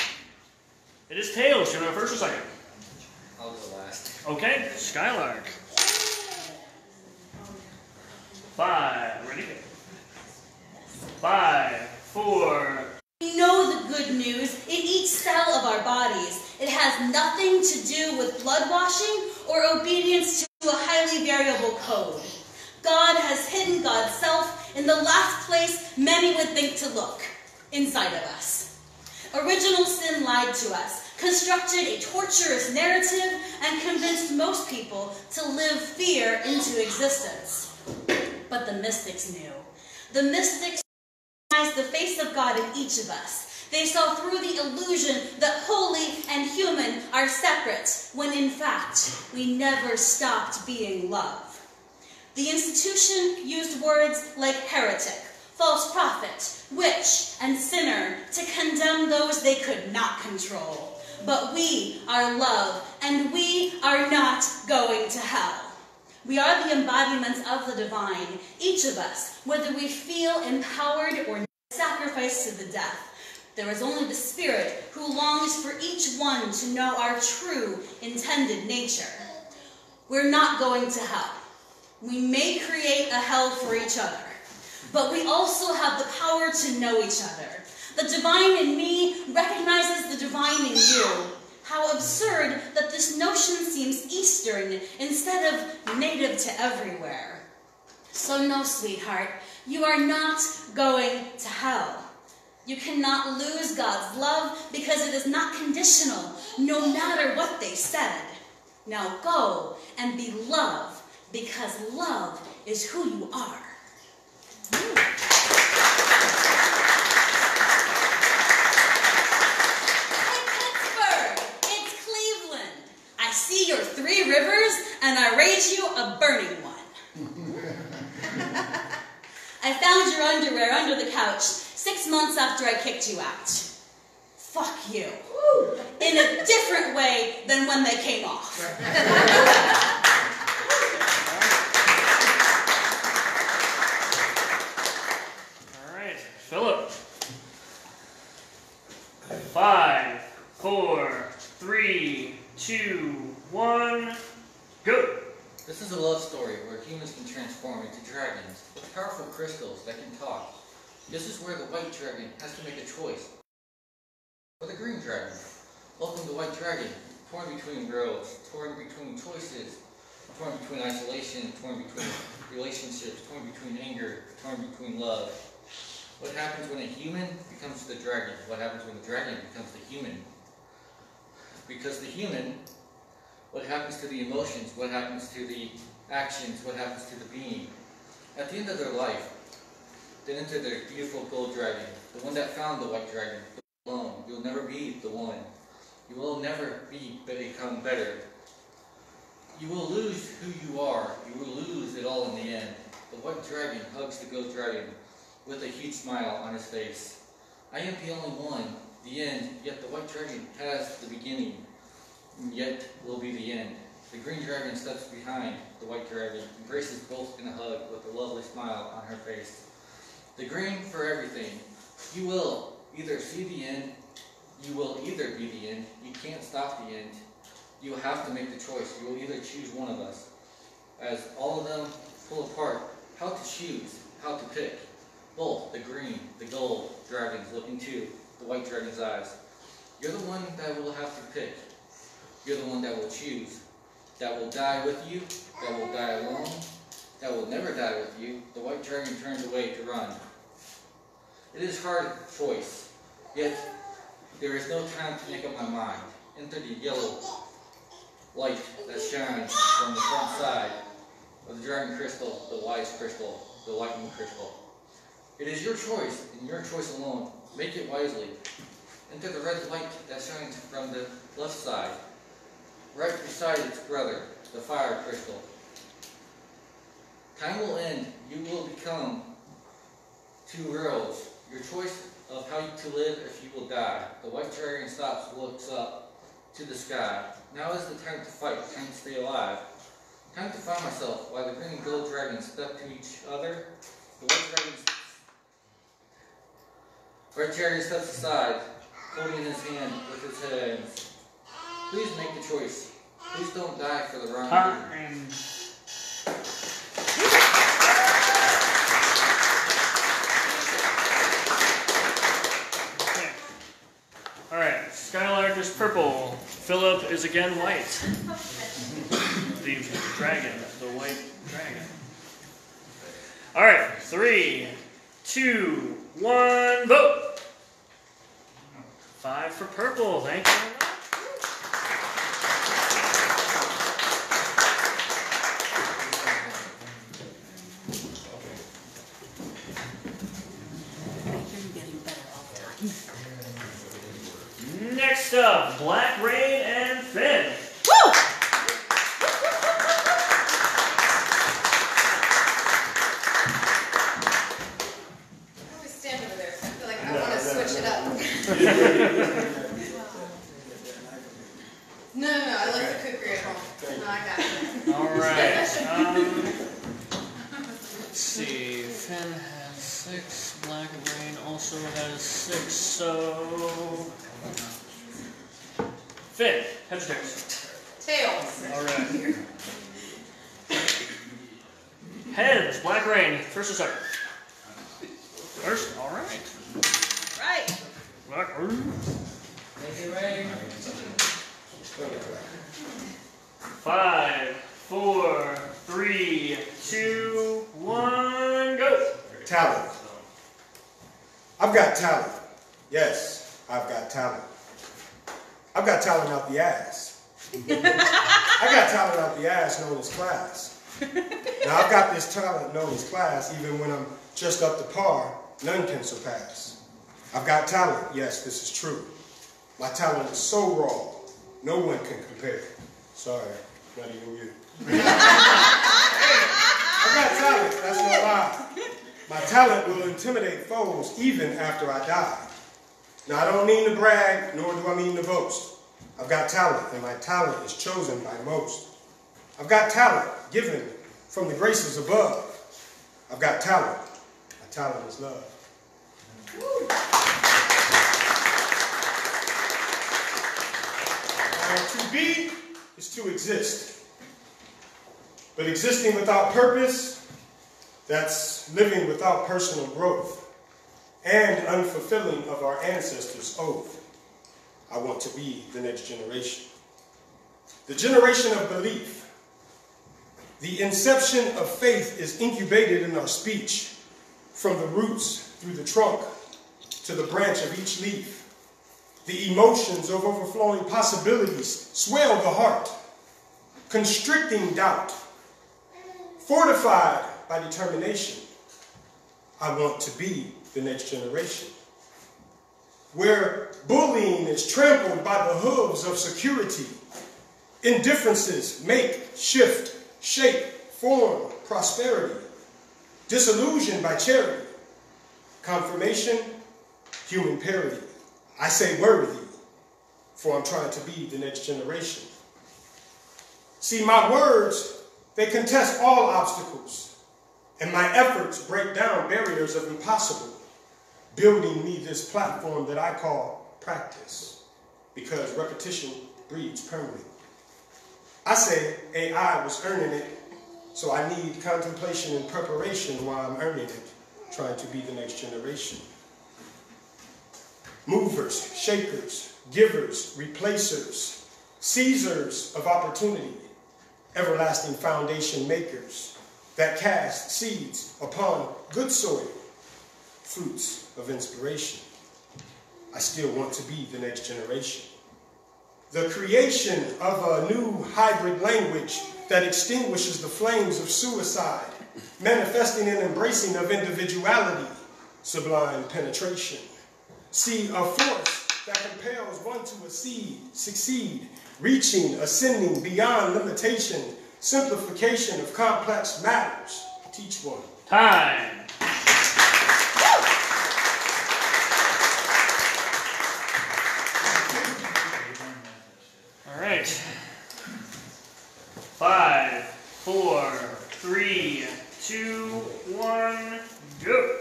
It is tails. You want to go first or second? I'll go last. Okay, Skylark. Five. Ready? Five, four, We know the good news in each cell of our bodies. It has nothing to do with blood washing or obedience to a highly variable code. God has hidden God's self in the last place many would think to look inside of us. Original sin lied to us, constructed a torturous narrative, and convinced most people to live fear into existence. But the mystics knew. The mystics recognized the face of God in each of us. They saw through the illusion that holy and human are separate, when in fact we never stopped being love. The institution used words like heretic, false prophet, witch, and sinner to condemn those they could not control. But we are love, and we are not going to hell. We are the embodiments of the divine, each of us, whether we feel empowered or sacrificed to the death. There is only the Spirit who longs for each one to know our true intended nature. We're not going to hell. We may create a hell for each other, but we also have the power to know each other. The divine in me recognizes the divine in you. How absurd that this notion seems Eastern instead of native to everywhere. So, no, sweetheart, you are not going to hell. You cannot lose God's love because it is not conditional, no matter what they said. Now go and be love because love is who you are. Hey, Pittsburgh, it's Cleveland. I see your three rivers and I raise you a burning one. (laughs) I found your underwear under the couch six months after I kicked you out. Fuck you. In a different way than when they came off. (laughs) All right, Phillip. Five, four, three, two, one, go. This is a love story where humans can transform into dragons, powerful crystals that can talk. This is where the white dragon has to make a choice. Or the green dragon. Welcome to White Dragon, torn between roads, torn between choices, torn between isolation, torn between relationships, torn between anger, torn between love. What happens when a human becomes the dragon? What happens when the dragon becomes the human? Because the human what happens to the emotions, what happens to the actions, what happens to the being. At the end of their life, they enter their beautiful gold dragon, the one that found the white dragon, alone. You'll never be the one. You will never be become better. You will lose who you are. You will lose it all in the end. The white dragon hugs the gold dragon with a huge smile on his face. I am the only one, the end, yet the white dragon has the beginning yet will be the end. The green dragon steps behind the white dragon, embraces both in a hug with a lovely smile on her face. The green for everything. You will either see the end You will either be the end. You can't stop the end. You will have to make the choice. You will either choose one of us. As all of them pull apart, how to choose, how to pick. Both the green, the gold dragons looking to the white dragon's eyes. You're the one that will have to pick. You're the one that will choose. That will die with you, that will die alone, that will never die with you. The white dragon turns away to run. It is hard choice, yet there is no time to make up my mind. Enter the yellow light that shines from the front side of the dragon crystal, the wise crystal, the lightning crystal. It is your choice, and your choice alone. Make it wisely. Enter the red light that shines from the left side, right beside its brother, the fire crystal. Time will end. You will become two worlds. Your choice of how to live if you will die. The white dragon stops, looks up to the sky. Now is the time to fight, time to stay alive. Time to find myself while the green and gold dragons step to each other. The white dragon Red dragon steps aside, holding his hand with his hands. Please make the choice. Please don't die for the wrong reason. Okay. Alright, Skylark is purple. Phillip is again white. (laughs) the dragon, the white dragon. Alright, three, two, one, vote! Five for purple, thank you 10 has 6, Blak Reign also has 6, so... Finn, heads or tails? Tails. Alright. heads, black rain, first or second? First, alright. Right. Black. Make rain. Five, four, three, two, one, go! Talent. I've got talent. Yes, I've got talent. I've got talent out the ass. I got talent out the ass known as class. Now I've got this talent known as class even when I'm just up to par, none can surpass. I've got talent, yes, this is true. My talent is so raw, no one can compare. Sorry, not even you. I've got talent, that's no lie. My talent will intimidate foes even after I die. Now, I don't mean to brag, nor do I mean to boast. I've got talent, and my talent is chosen by most. I've got talent given from the graces above. I've got talent. My talent is love. To be is to exist. But existing without purpose, that's living without personal growth and unfulfilling of our ancestors' oath. I want to be the next generation. The generation of belief. The inception of faith is incubated in our speech, from the roots through the trunk to the branch of each leaf. The emotions of overflowing possibilities swell the heart, constricting doubt, fortified by determination. I want to be the next generation. Where bullying is trampled by the hooves of security, indifferences make, shift, shape, form prosperity, Disillusion by charity, confirmation, human parity. I say worthy, for I'm trying to be the next generation. See, my words, they contest all obstacles, and my efforts break down barriers of impossible, building me this platform that I call practice because repetition breeds permanent. I said AI was earning it, so I need contemplation and preparation while I'm earning it, trying to be the next generation. Movers, shakers, givers, replacers, seizers of opportunity, everlasting foundation makers that cast seeds upon good soil, fruits of inspiration. I still want to be the next generation. The creation of a new hybrid language that extinguishes the flames of suicide, manifesting an embracing of individuality, sublime penetration. See, a force that compels one to accede, succeed, reaching, ascending beyond limitation, simplification of complex matters. Teach one. Time. All right. Five, four, three, two, one, go.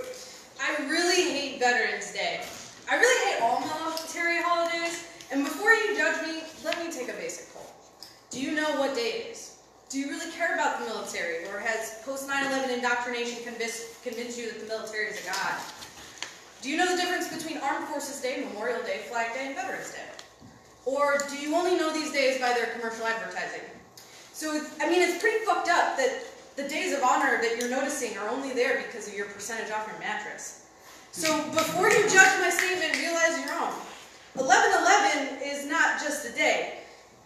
I really hate Veterans Day. I really hate all military holidays. And before you judge me, let me take a basic poll. Do you know what day it is? Do you really care about the military? Or has post 9 11 indoctrination convinced, convinced you that the military is a god? Do you know the difference between Armed Forces Day, Memorial Day, Flag Day, and Veterans Day? Or do you only know these days by their commercial advertising? So, I mean, it's pretty fucked up that the days of honor that you're noticing are only there because of your percentage off your mattress. So, before you judge my statement, realize your own. 1111 is not just a day.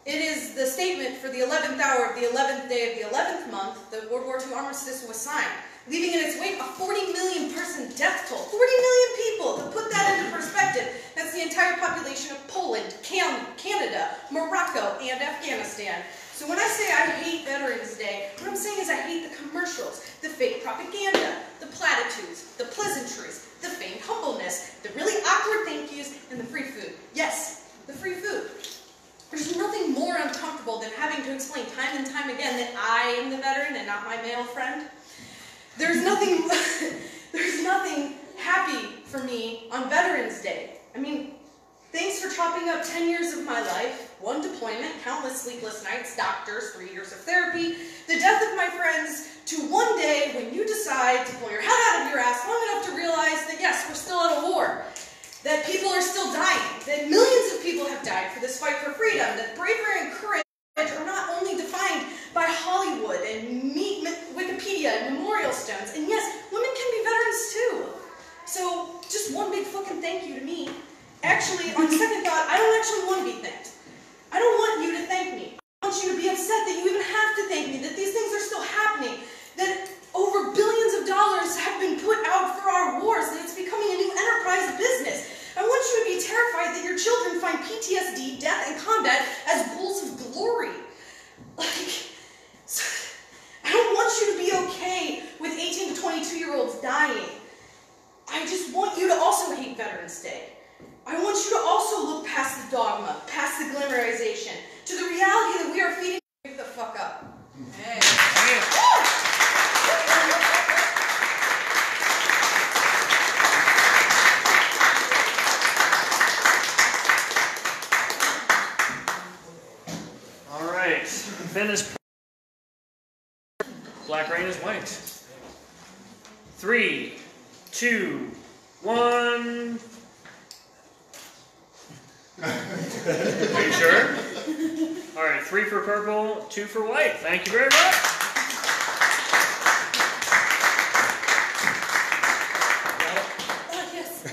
It is the statement for the 11th hour of the 11th day of the 11th month that World War II armistice was signed, leaving in its wake a 40 million person death toll. 40 million people! To put that into perspective, that's the entire population of Poland, Canada, Morocco, and Afghanistan. So when I say I hate Veterans Day, what I'm saying is I hate the commercials, the fake propaganda, the platitudes, the pleasantries, the humbleness, the really awkward thank yous, and the free food. Yes, the free food. There's nothing more uncomfortable than having to explain time and time again that I am the veteran and not my male friend. There's nothing, (laughs) there's nothing happy for me on Veterans Day. I mean, thanks for chopping up 10 years of my life, one deployment, countless sleepless nights, doctors, three years of therapy, the death of my friends, to one day when you decide to pull your head out of your ass long enough to realize that yes, we're still at a war that people are still dying, that millions of people have died for this fight for freedom, that bravery and courage are not only defined by Hollywood and Wikipedia and memorial stones, and yes, women can be veterans too. So just one big fucking thank you to me. Actually, on second thought, I don't actually want to be thanked. I don't want you to thank me. I want you to be upset that you even have to thank me, that these things are still happening, that over billions of dollars have been put out for our wars, that it's becoming a new enterprise business. I want you to be terrified that your children find PTSD, death, and combat as goals of glory. Like, I don't want you to be okay with 18 to 22 year olds dying. I just want you to also hate Veterans Day. I want you to also look past the dogma, past the glamorization, to the reality that we are feeding. The fuck up. Hey. All right. Finn is Blak Reign is white. Three, two, one. Are you sure? All right, three for purple, two for white. Thank you very much. Yes.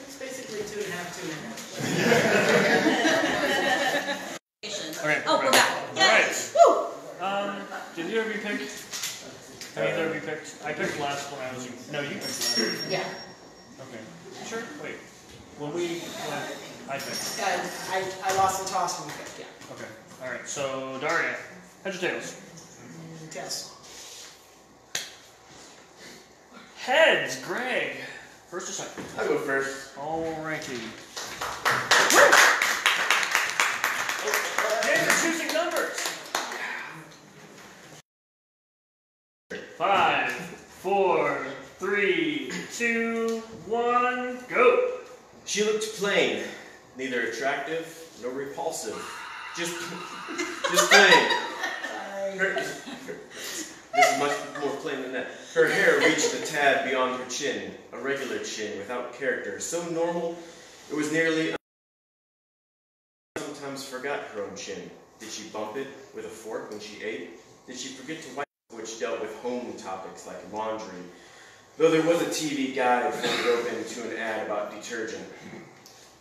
It's basically two and a half, two and a half. Okay. Oh, we're back. All right. Woo! Um, did either of you pick? Have either of you picked? I picked last when I was. No, you picked last. Yeah. Okay. Sure. Wait. When we when I picked. Uh, I, I lost the toss when you picked, yeah. Okay. All right. So Daria, heads or tails? Yes. Heads. Greg. First or second? I'll go first. Alrighty. Games are choosing numbers. Five, four, three, two, one, go. She looked plain, neither attractive nor repulsive. Just, just plain. Her, this is much more plain than that. Her hair reached a tad beyond her chin, a regular chin without character, so normal it was nearly. Sometimes forgot her own chin. Did she bump it with a fork when she ate? Did she forget to wipe, which dealt with home topics like laundry? Though there was a TV guide folded open to an ad about detergent.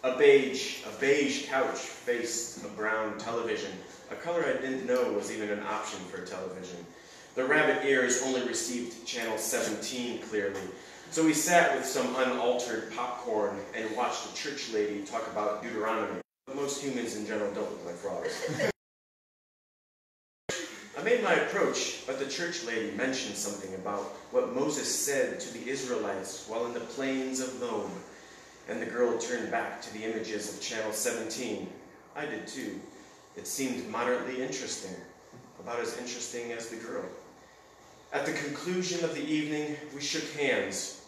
A beige, a beige couch faced a brown television, a color I didn't know was even an option for television. The rabbit ears only received channel 17 clearly, so we sat with some unaltered popcorn and watched a church lady talk about Deuteronomy. But most humans in general don't look like frogs. (laughs) I made my approach, but the church lady mentioned something about what Moses said to the Israelites while in the plains of Moab, and the girl turned back to the images of Channel 17. I did too. It seemed moderately interesting, about as interesting as the girl. At the conclusion of the evening, we shook hands,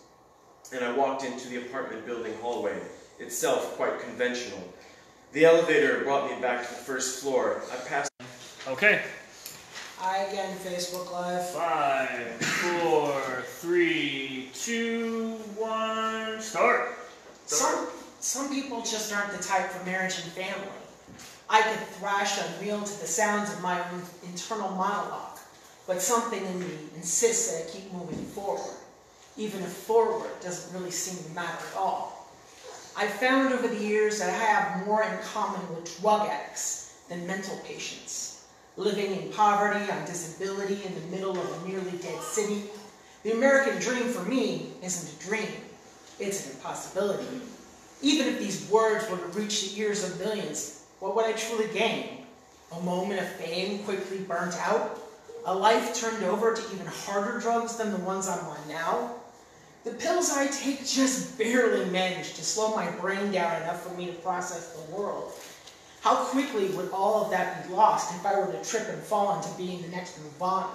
and I walked into the apartment building hallway, itself quite conventional. The elevator brought me back to the first floor. I passed. Okay. I again Facebook Live. Five, four, three, two, one, start. Some some people just aren't the type for marriage and family. I could thrash unreal to the sounds of my own internal monologue, but something in me insists that I keep moving forward, even if forward doesn't really seem to matter at all. I've found over the years that I have more in common with drug addicts than mental patients. Living in poverty, on disability, in the middle of a nearly dead city, the American dream for me isn't a dream, it's an impossibility. Even if these words were to reach the ears of millions, what would I truly gain? A moment of fame quickly burnt out? A life turned over to even harder drugs than the ones I'm on now? The pills I take just barely manage to slow my brain down enough for me to process the world. How quickly would all of that be lost if I were to trip and fall into being the next Nirvana?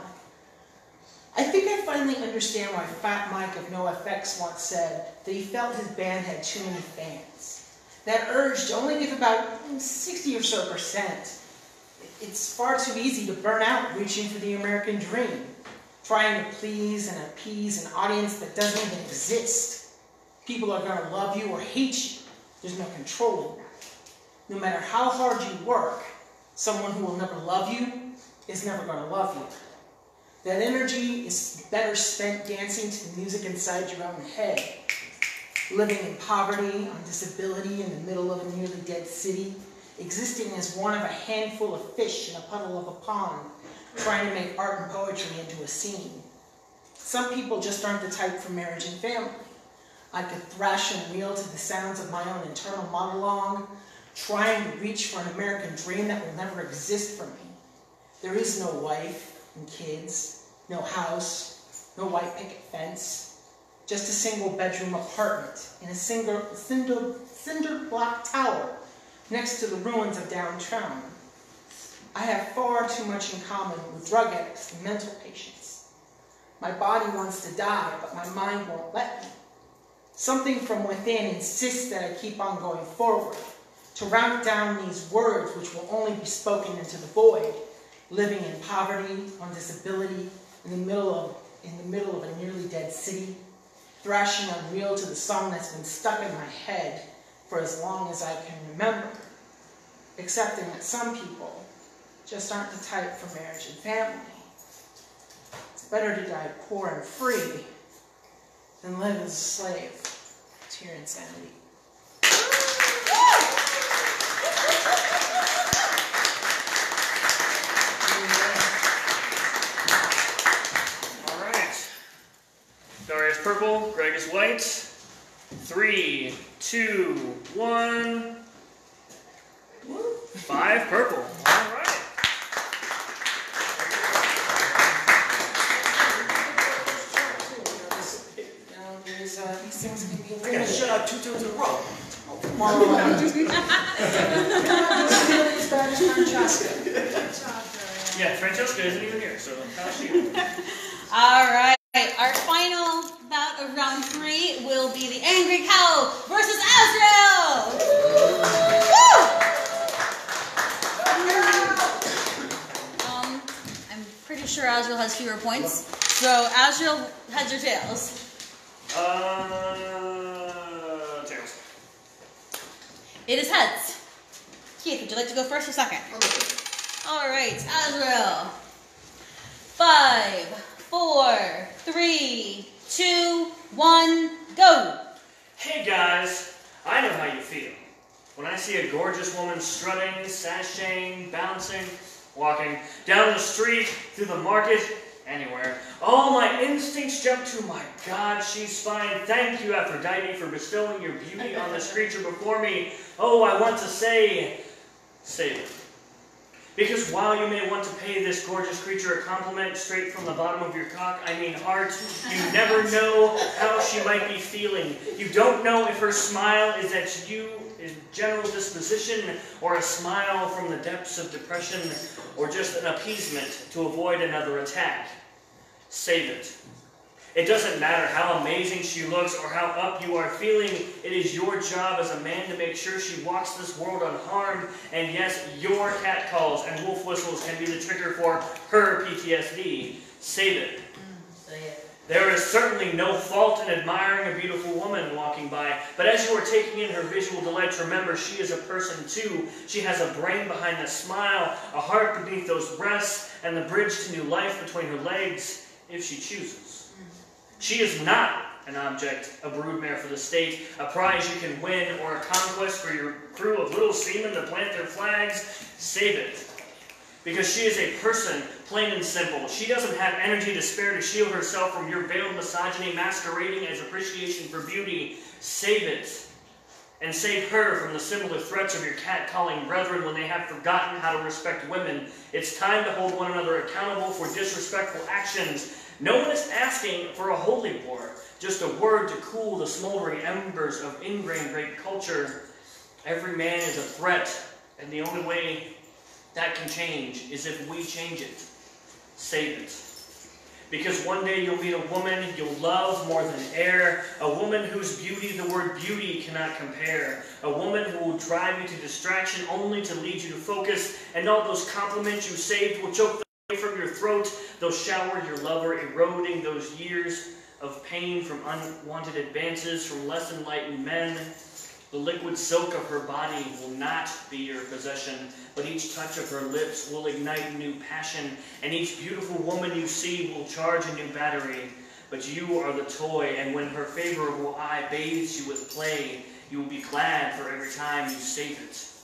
I think I finally understand why Fat Mike of NoFX once said that he felt his band had too many fans. That urge to only give about mm, 60 or so percent. It's far too easy to burn out reaching for the American dream, trying to please and appease an audience that doesn't even exist. People are going to love you or hate you. There's no controlling that. No matter how hard you work, someone who will never love you is never going to love you. That energy is better spent dancing to the music inside your own head. Living in poverty, on disability, in the middle of a nearly dead city, existing as one of a handful of fish in a puddle of a pond, trying to make art and poetry into a scene. Some people just aren't the type for marriage and family. I could thrash and reel to the sounds of my own internal monologue, trying to reach for an American dream that will never exist for me. There is no wife and kids, no house, no white picket fence, just a single bedroom apartment in a single cinder, cinder block tower next to the ruins of downtown. I have far too much in common with drug addicts and mental patients. My body wants to die, but my mind won't let me. Something from within insists that I keep on going forward, to round down these words which will only be spoken into the void, living in poverty, on disability, in the middle of, in the middle of a nearly dead city, thrashing unreal to the song that's been stuck in my head for as long as I can remember, accepting that some people just aren't the type for marriage and family. It's better to die poor and free than live as a slave to your insanity. All right. Daria's purple, Greg is white. Three, two, one. Five purple. All right. Now, there's, uh, these things can be I gotta shut out two turns in a row. Marlon. It's bad Francesca. Yeah, Francesca isn't even here, so how's she? (laughs) All right right, our final bout of round three will be the Angry Cow versus Azriel. um, I'm pretty sure Azriel has fewer points. So Azriel, heads or tails? Uh, tails. It is heads. Keith, would you like to go first or second? All right, Azriel. Five four, three, two, one, go. Hey guys, I know how you feel. When I see a gorgeous woman strutting, sashaying, bouncing, walking down the street, through the market, anywhere, all my instincts jump to, my God, she's fine. Thank you, Aphrodite, for bestowing your beauty on this creature before me. Oh, I want to say, save it. Because while you may want to pay this gorgeous creature a compliment straight from the bottom of your cock, I mean heart, you (laughs) never know how she might be feeling. You don't know if her smile is at you in general disposition, or a smile from the depths of depression, or just an appeasement to avoid another attack. Save it. It doesn't matter how amazing she looks or how up you are feeling. It is your job as a man to make sure she walks this world unharmed. And yes, your cat calls and wolf whistles can be the trigger for her PTSD. Save mm, it. There is certainly no fault in admiring a beautiful woman walking by, but as you are taking in her visual delights, remember she is a person too. She has a brain behind that smile, a heart beneath those breasts, and the bridge to new life between her legs, if she chooses. She is not an object, a broodmare for the state, a prize you can win, or a conquest for your crew of little seamen to plant their flags. Save it. Because she is a person, plain and simple. She doesn't have energy to spare to shield herself from your veiled misogyny masquerading as appreciation for beauty. Save it. And save her from the similar threats of your cat-calling brethren when they have forgotten how to respect women. It's time to hold one another accountable for disrespectful actions. No one is asking for a holy war, just a word to cool the smoldering embers of ingrained rape culture. Every man is a threat, and the only way that can change is if we change it. Save it. Because one day you'll meet a woman you'll love more than air, a woman whose beauty the word beauty cannot compare, a woman who will drive you to distraction only to lead you to focus, and all those compliments you saved will choke from your throat, they'll shower your lover, eroding those years of pain from unwanted advances from less enlightened men. The liquid silk of her body will not be your possession, but each touch of her lips will ignite new passion, and each beautiful woman you see will charge a new battery. But you are the toy, and when her favorable eye bathes you with play, you will be glad for every time you save it.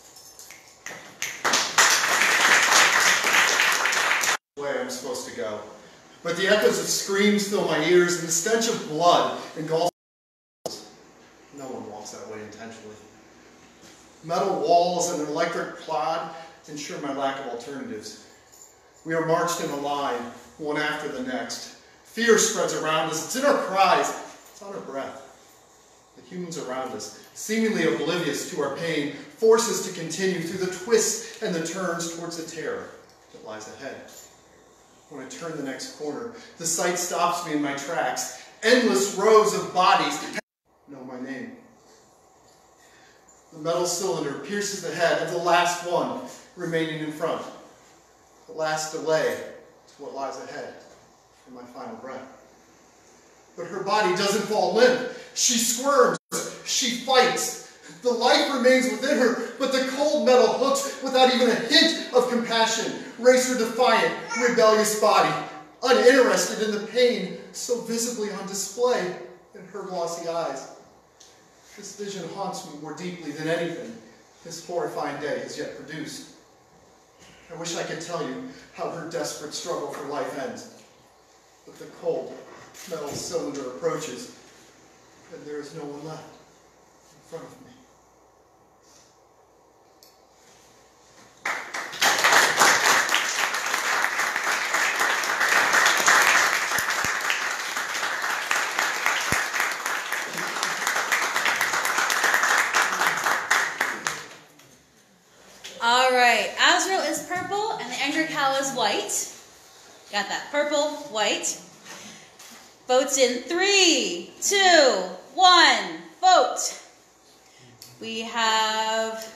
Way I'm supposed to go. But the echoes of screams fill my ears, and the stench of blood engulfs. No one walks that way intentionally. Metal walls and an electric plod ensure my lack of alternatives. We are marched in a line, one after the next. Fear spreads around us. It's in our cries. It's on our breath. The humans around us, seemingly oblivious to our pain, force us to continue through the twists and the turns towards the terror that lies ahead. When I turn the next corner, the sight stops me in my tracks. Endless rows of bodies know my name. The metal cylinder pierces the head of the last one remaining in front. The last delay to what lies ahead in my final breath. But her body doesn't fall limp. She squirms. She fights. The life remains within her, but the cold metal hooks, without even a hint of compassion, race her defiant, rebellious body, uninterested in the pain so visibly on display in her glossy eyes. This vision haunts me more deeply than anything this horrifying day has yet produced. I wish I could tell you how her desperate struggle for life ends. But the cold metal cylinder approaches, and there is no one left in front of me. white. Got that purple, white. Votes in three, two, one, vote. We have,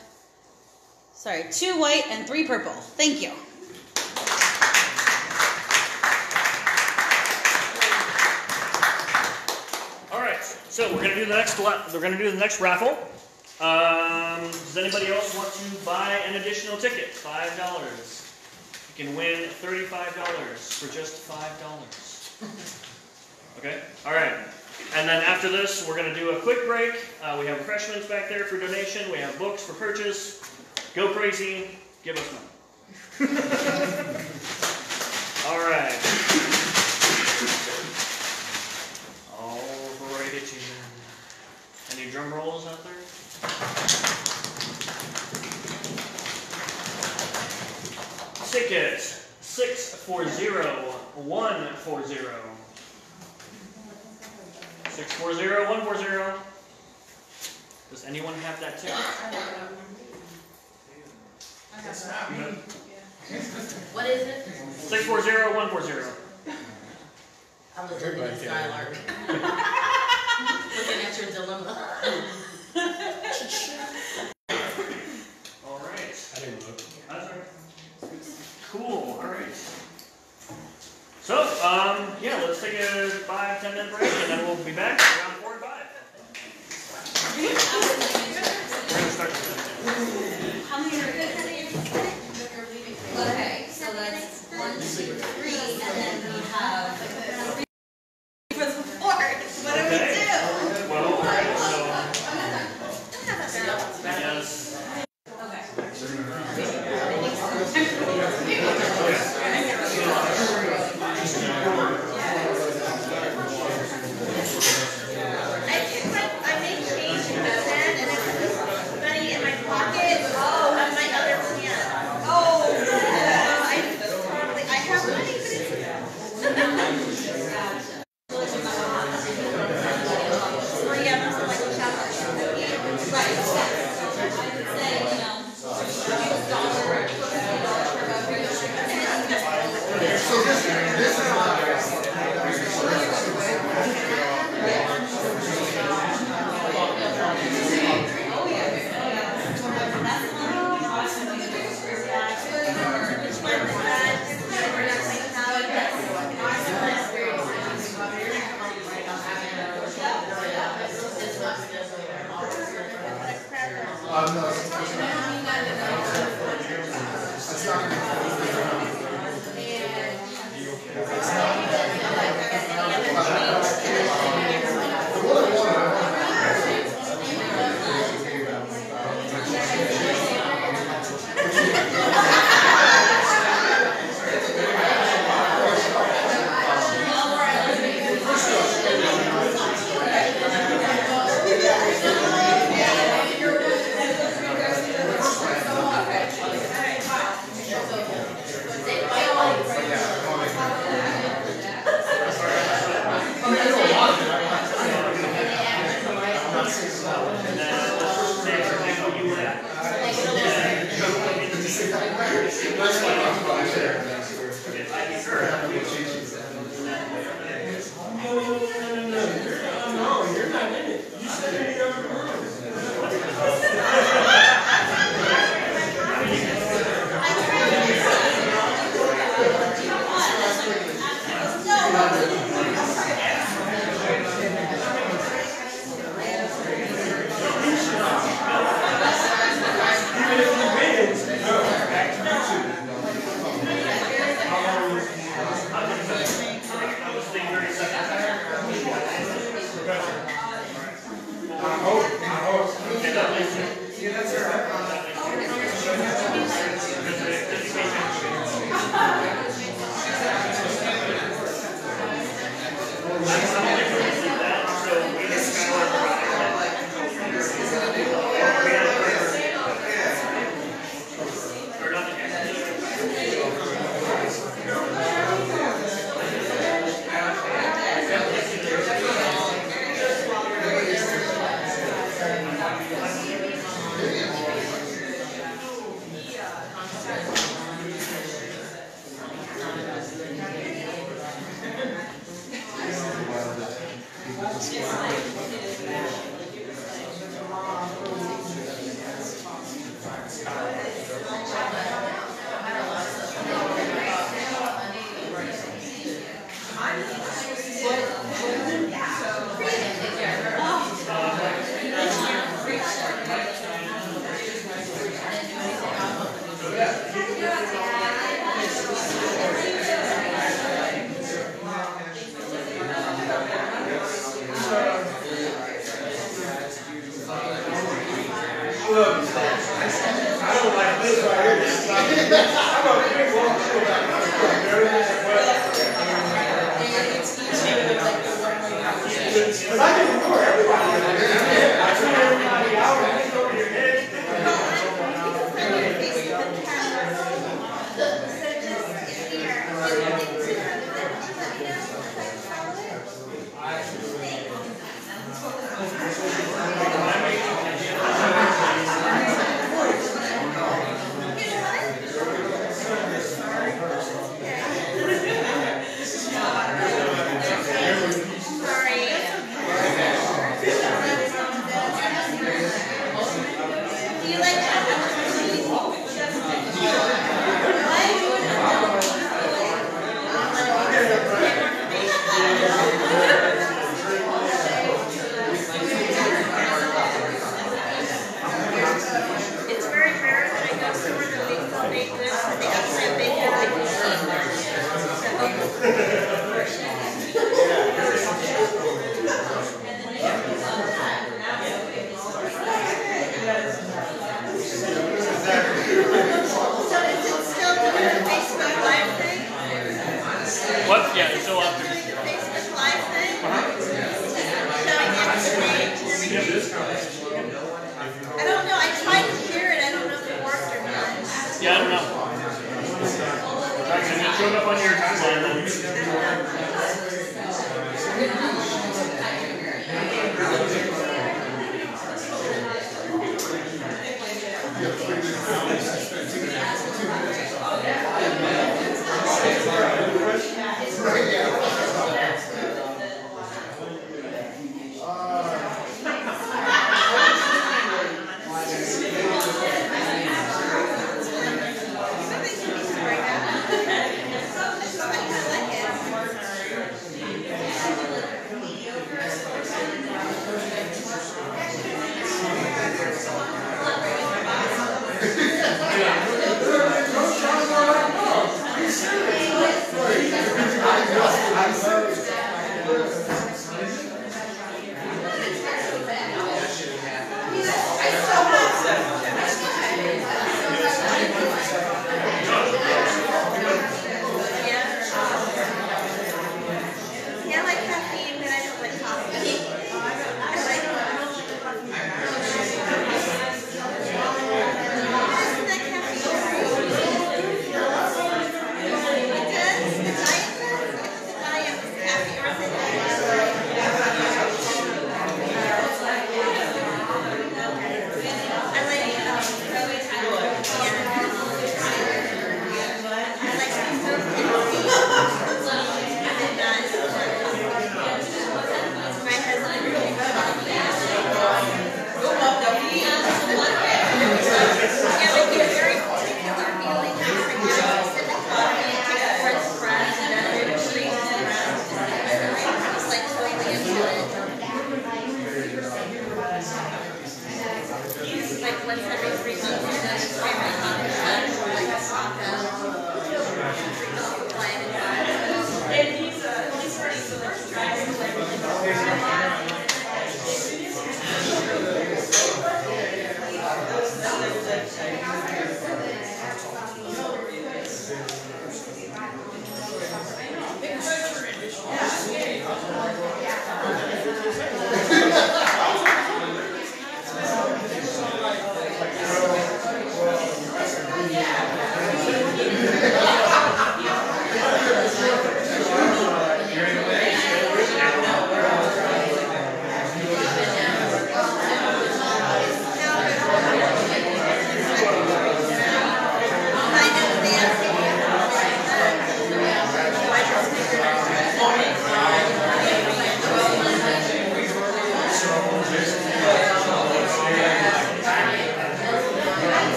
sorry, two white and three purple. Thank you. All right, so we're gonna do the next, we're gonna do the next raffle. Um, does anybody else want to buy an additional ticket? Five dollars. Can win thirty-five dollars for just five dollars. Okay. All right. And then after this, we're gonna do a quick break. Uh, we have refreshments back there for donation. We have books for purchase. Go crazy. Give us money. (laughs) All right. Alrighty, then. Any drum rolls out there? Ticket six four zero one four zero. Six four zero one four zero. Does anyone have that ticket? What is it? Six four zero one four zero. I'm looking at Skylark. Looking at your dilemma. (laughs) (laughs) All right. I didn't look. That's all right. Cool. All right. So, um, yeah, let's take a five ten minute break, and then we'll be back around four and five. Okay, so that's one, two, three, and then we have.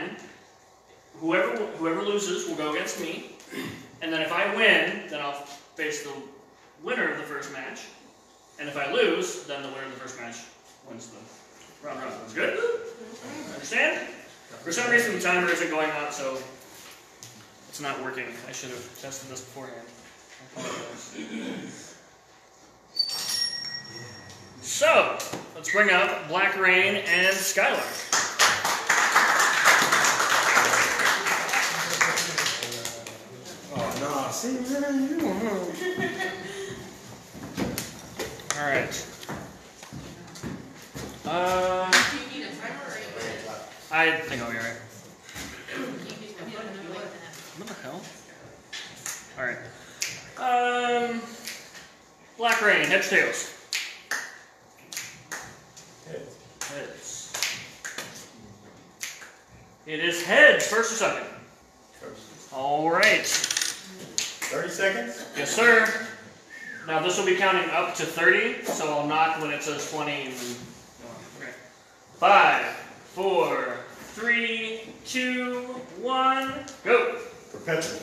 Then whoever whoever loses will go against me. And then if I win, then I'll face the winner of the first match. And if I lose, then the winner of the first match wins the round robin. Sounds good? Understand? For some reason the timer isn't going up, so it's not working. I should have tested this beforehand. So, let's bring up Blak Reign and Skylark. See, man, you don't know. All right. Uh, I think I'll be alright. What the hell? All right. Um, Blak Reign, heads, tails. Heads. It is heads. First or second? First. All right. 30 seconds? Yes, sir. Now this will be counting up to 30, so I'll knock when it says 20 and then go on. Okay. Five, four, three, two, one, go. Perpetual.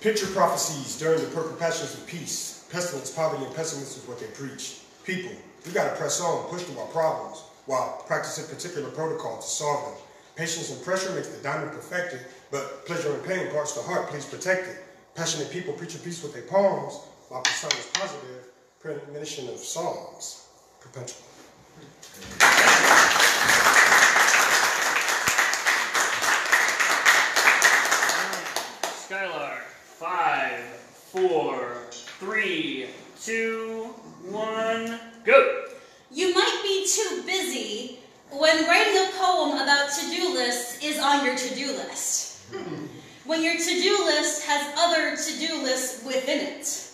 Picture prophecies during the passions of peace. Pestilence, poverty, and pestilence is what they preach. People, we gotta press on, push through our problems, while practicing particular protocol to solve them. Patience and pressure makes the diamond perfected, but pleasure and pain parts the heart, please protect it. Passionate people preach a peace with their palms, while persona is positive, premonition of songs. Perpetual. Skylark. Five, four, three, two, one, go. You might be too busy when writing a poem about to-do lists is on your to-do list. When your to-do list has other to-do lists within it.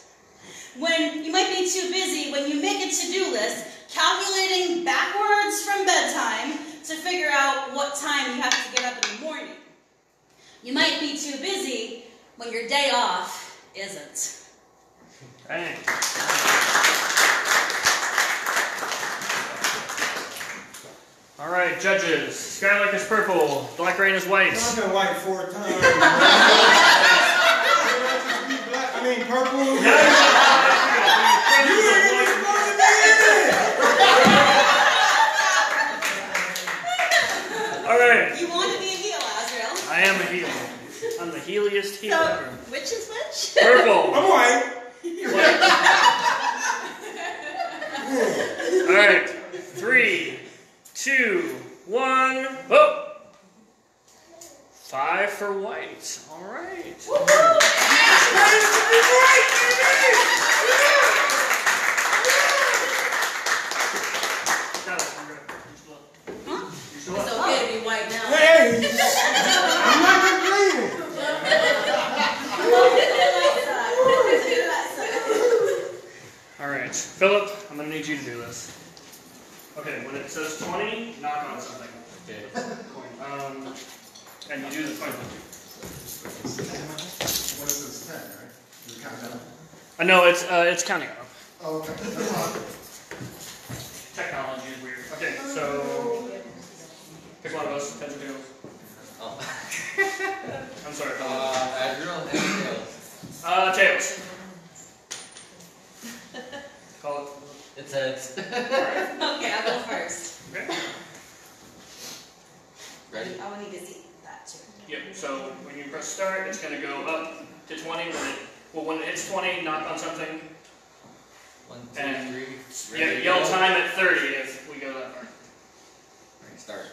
When you might be too busy when you make a to-do list calculating backwards from bedtime to figure out what time you have to get up in the morning. You might be too busy when your day off isn't. Thanks. All right, judges. Skylark is purple. Blak Reign is white. I've been white four times. (laughs) I mean, purple. You ain't even supposed to be in it. All right. You want to be a heel, Azriel. I am a heel. I'm the heeliest heel So, ever. which is which? Purple. (laughs) I'm white. white. All right. Three, two, one. Oh. Five for white. All right. It's okay to be white now. Hey, I'm not complaining. Look at the light side. Phillip, I'm gonna need you to do this. Okay, when it says 20, knock on something. Okay. Um, and you do the final. What is this, ten, right? Does it count down? Uh, no, it's uh, it's counting up. Oh, okay. Technology is weird. Okay, so pick one of us. Heads or tails? Oh. (laughs) I'm sorry. Uh, Azriel and tails. Uh, tails. Call it. It's heads. (laughs) Okay, I'll go first. Okay. Ready? I will need to see that too. Yep. So when you press start, it's gonna go up to 20. When it well, when it hits 20, knock on something. One, two, And three. Yeah, Ready, yell time at 30 if we go that far. Alright, start.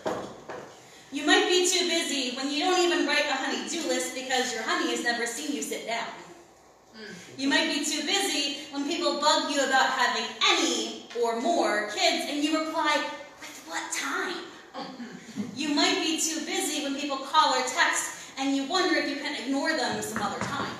You might be too busy when you don't even write a honey-do list because your honey has never seen you sit down. You might be too busy when people bug you about having any or more kids and you reply, with what time? You might be too busy when people call or text and you wonder if you can ignore them some other time.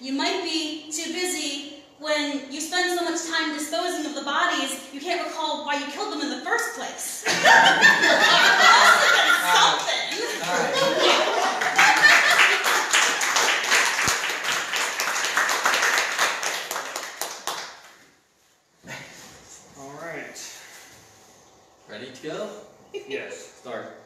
You might be too busy when you spend so much time disposing of the bodies you can't recall why you killed them in the first place. You must have been something. (laughs) All right. Ready to go? Yes. Start.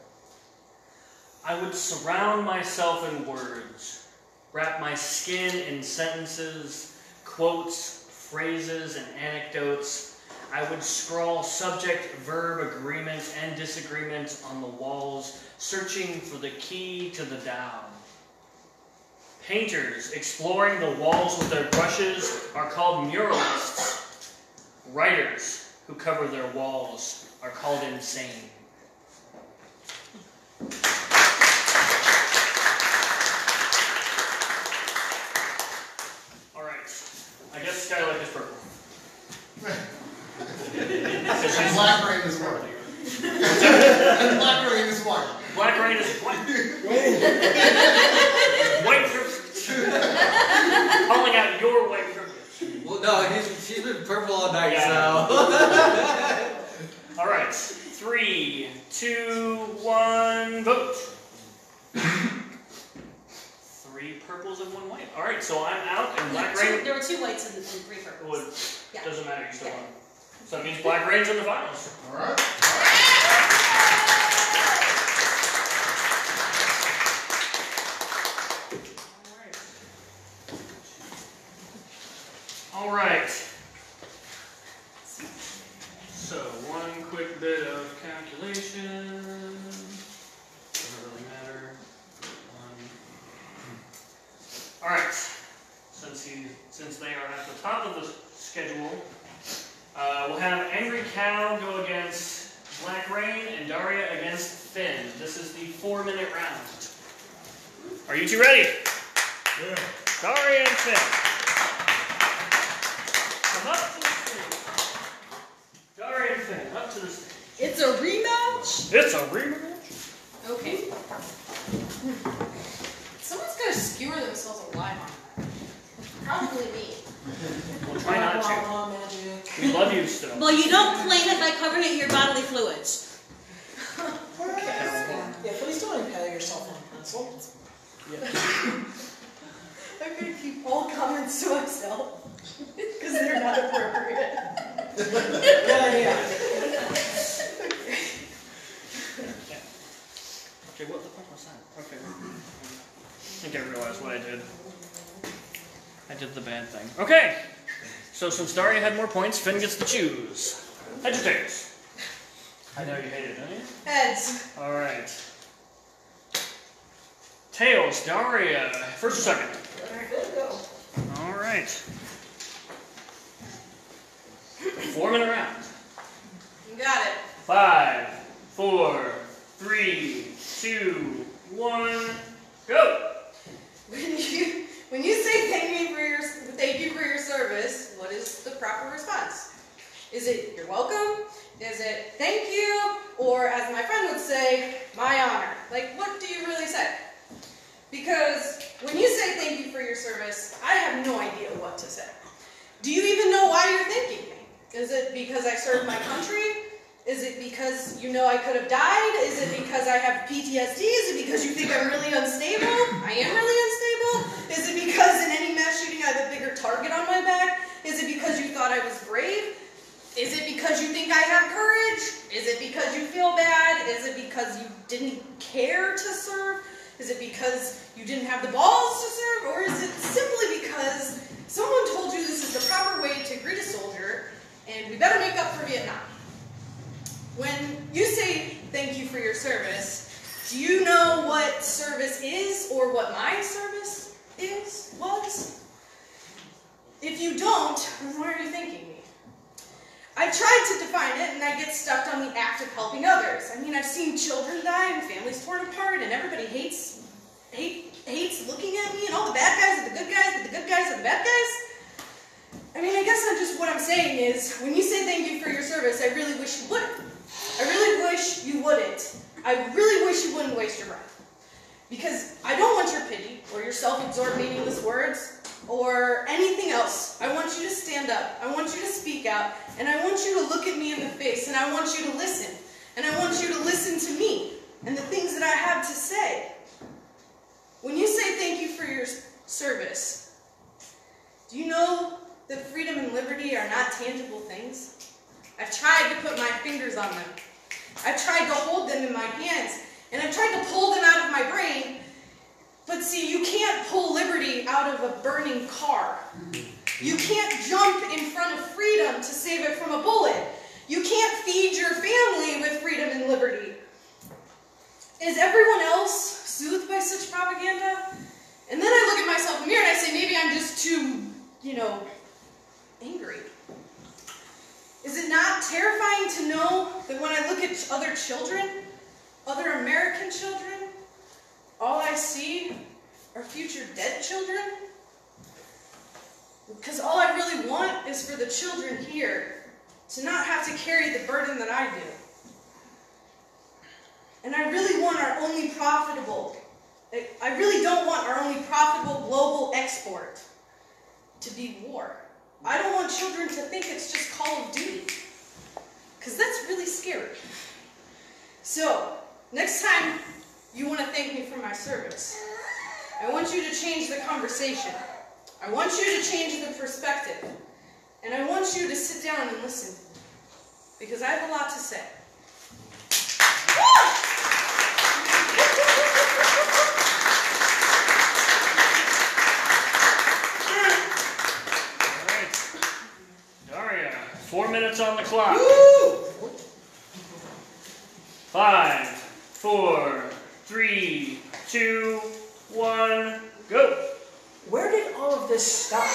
I would surround myself in words, wrap my skin in sentences, quotes, phrases, and anecdotes. I would scrawl subject, verb, agreements and disagreements on the walls, searching for the key to the Tao. Painters exploring the walls with their brushes are called muralists. Writers who cover their walls are called insane. All right. I guess Skylark is purple. Because she's Blak Reign is white. And Blak Reign is white. Blak Reign is white. white privilege. Calling out your white privilege. Well, no, he's, she's been purple all night, Yeah. so. All right. Three, two, one, vote. Three purples and one white. All right, so I'm out, and black Two- rain there were two whites and, and three purples. would Yeah. doesn't matter. You still won. So that means Blak Reign's in the finals. All right. All right. So one quick bit of calculation. Doesn't really matter. One. All right. Since he, since they are at the top of the schedule, uh, we'll have Angry Cow go against Blak Reign and Daria against Finn. This is the four-minute round. Are you two ready? Yeah. Daria and Finn. Come up to the stage. Daria and Finn, up to the stage. It's a rematch? It's a rematch. Okay. Someone's gonna skewer themselves alive on that. Probably me. We'll try not to. Blah, blah, magic. We love you still. Well, you don't claim it by covering it in your bodily fluids. Yeah, please don't impale yourself on a pencil. I'm gonna keep all comments to myself. Because they're not appropriate. Good idea. Okay, what the fuck was that? Okay. I think I realized what I did. I did the bad thing. Okay. So since Daria had more points, Finn gets to choose. Heads or tails? I know you hate it, don't you? Heads. All right. Tails, Daria. First or second? All right. Four minute round. You got it. Five, four, three, two, one, go. When you when you say thank me for your thank you for your service, what is the proper response? Is it you're welcome? Is it thank you? Or as my friend would say, my honor? Like what do you really say? Because when you say thank you for your service, I have no idea what to say. Do you even know why you're thanking me? Is it because I served my country? Is it because you know I could have died? Is it because I have PTSD? Is it because you think I'm really unstable? I am really unstable? Is it because in any mass shooting I have a bigger target on my back? Is it because you thought I was brave? Is it because you think I have courage? Is it because you feel bad? Is it because you didn't care to serve? Is it because you didn't have the balls to serve? Or is it simply because someone told you this is the proper way to greet a soldier and we better make up for Vietnam? When you say thank you for your service, do you know what service is or what my service is, was? If you don't, then why are you thanking me? I've tried to define it and I get stuck on the act of helping others. I mean, I've seen children die and families torn apart and everybody hates hate, hates looking at me and all the bad guys are the good guys, but the good guys are the bad guys. I mean, I guess I'm just what I'm saying is when you say thank you for your service, I really wish you wouldn't. I really wish you wouldn't. I really wish you wouldn't waste your breath. Because I don't want your pity or your self-absorbed meaningless words or anything else. I want you to stand up. I want you to speak out. And I want you to look at me in the face. And I want you to listen. And I want you to listen to me and the things that I have to say. When you say thank you for your service, do you know that freedom and liberty are not tangible things? I've tried to put my fingers on them. I've tried to hold them in my hands. And I've tried to pull them out of my brain. But see, you can't pull liberty out of a burning car. You can't jump in front of freedom to save it from a bullet. You can't feed your family with freedom and liberty. Is everyone else soothed by such propaganda? And then I look at myself in the mirror and I say, maybe I'm just too, you know, angry. Is it not terrifying to know that when I look at other children, other American children, all I see are future dead children? Because all I really want is for the children here to not have to carry the burden that I do. And I really want our only profitable, I really don't want our only profitable global export to be war. I don't want children to think it's just Call of Duty. Because that's really scary. So, next time you want to thank me for my service, I want you to change the conversation. I want you to change the perspective. And I want you to sit down and listen. Because I have a lot to say. Daria, four minutes on the clock. Five, four, three, two, one, go. Where did all of this start?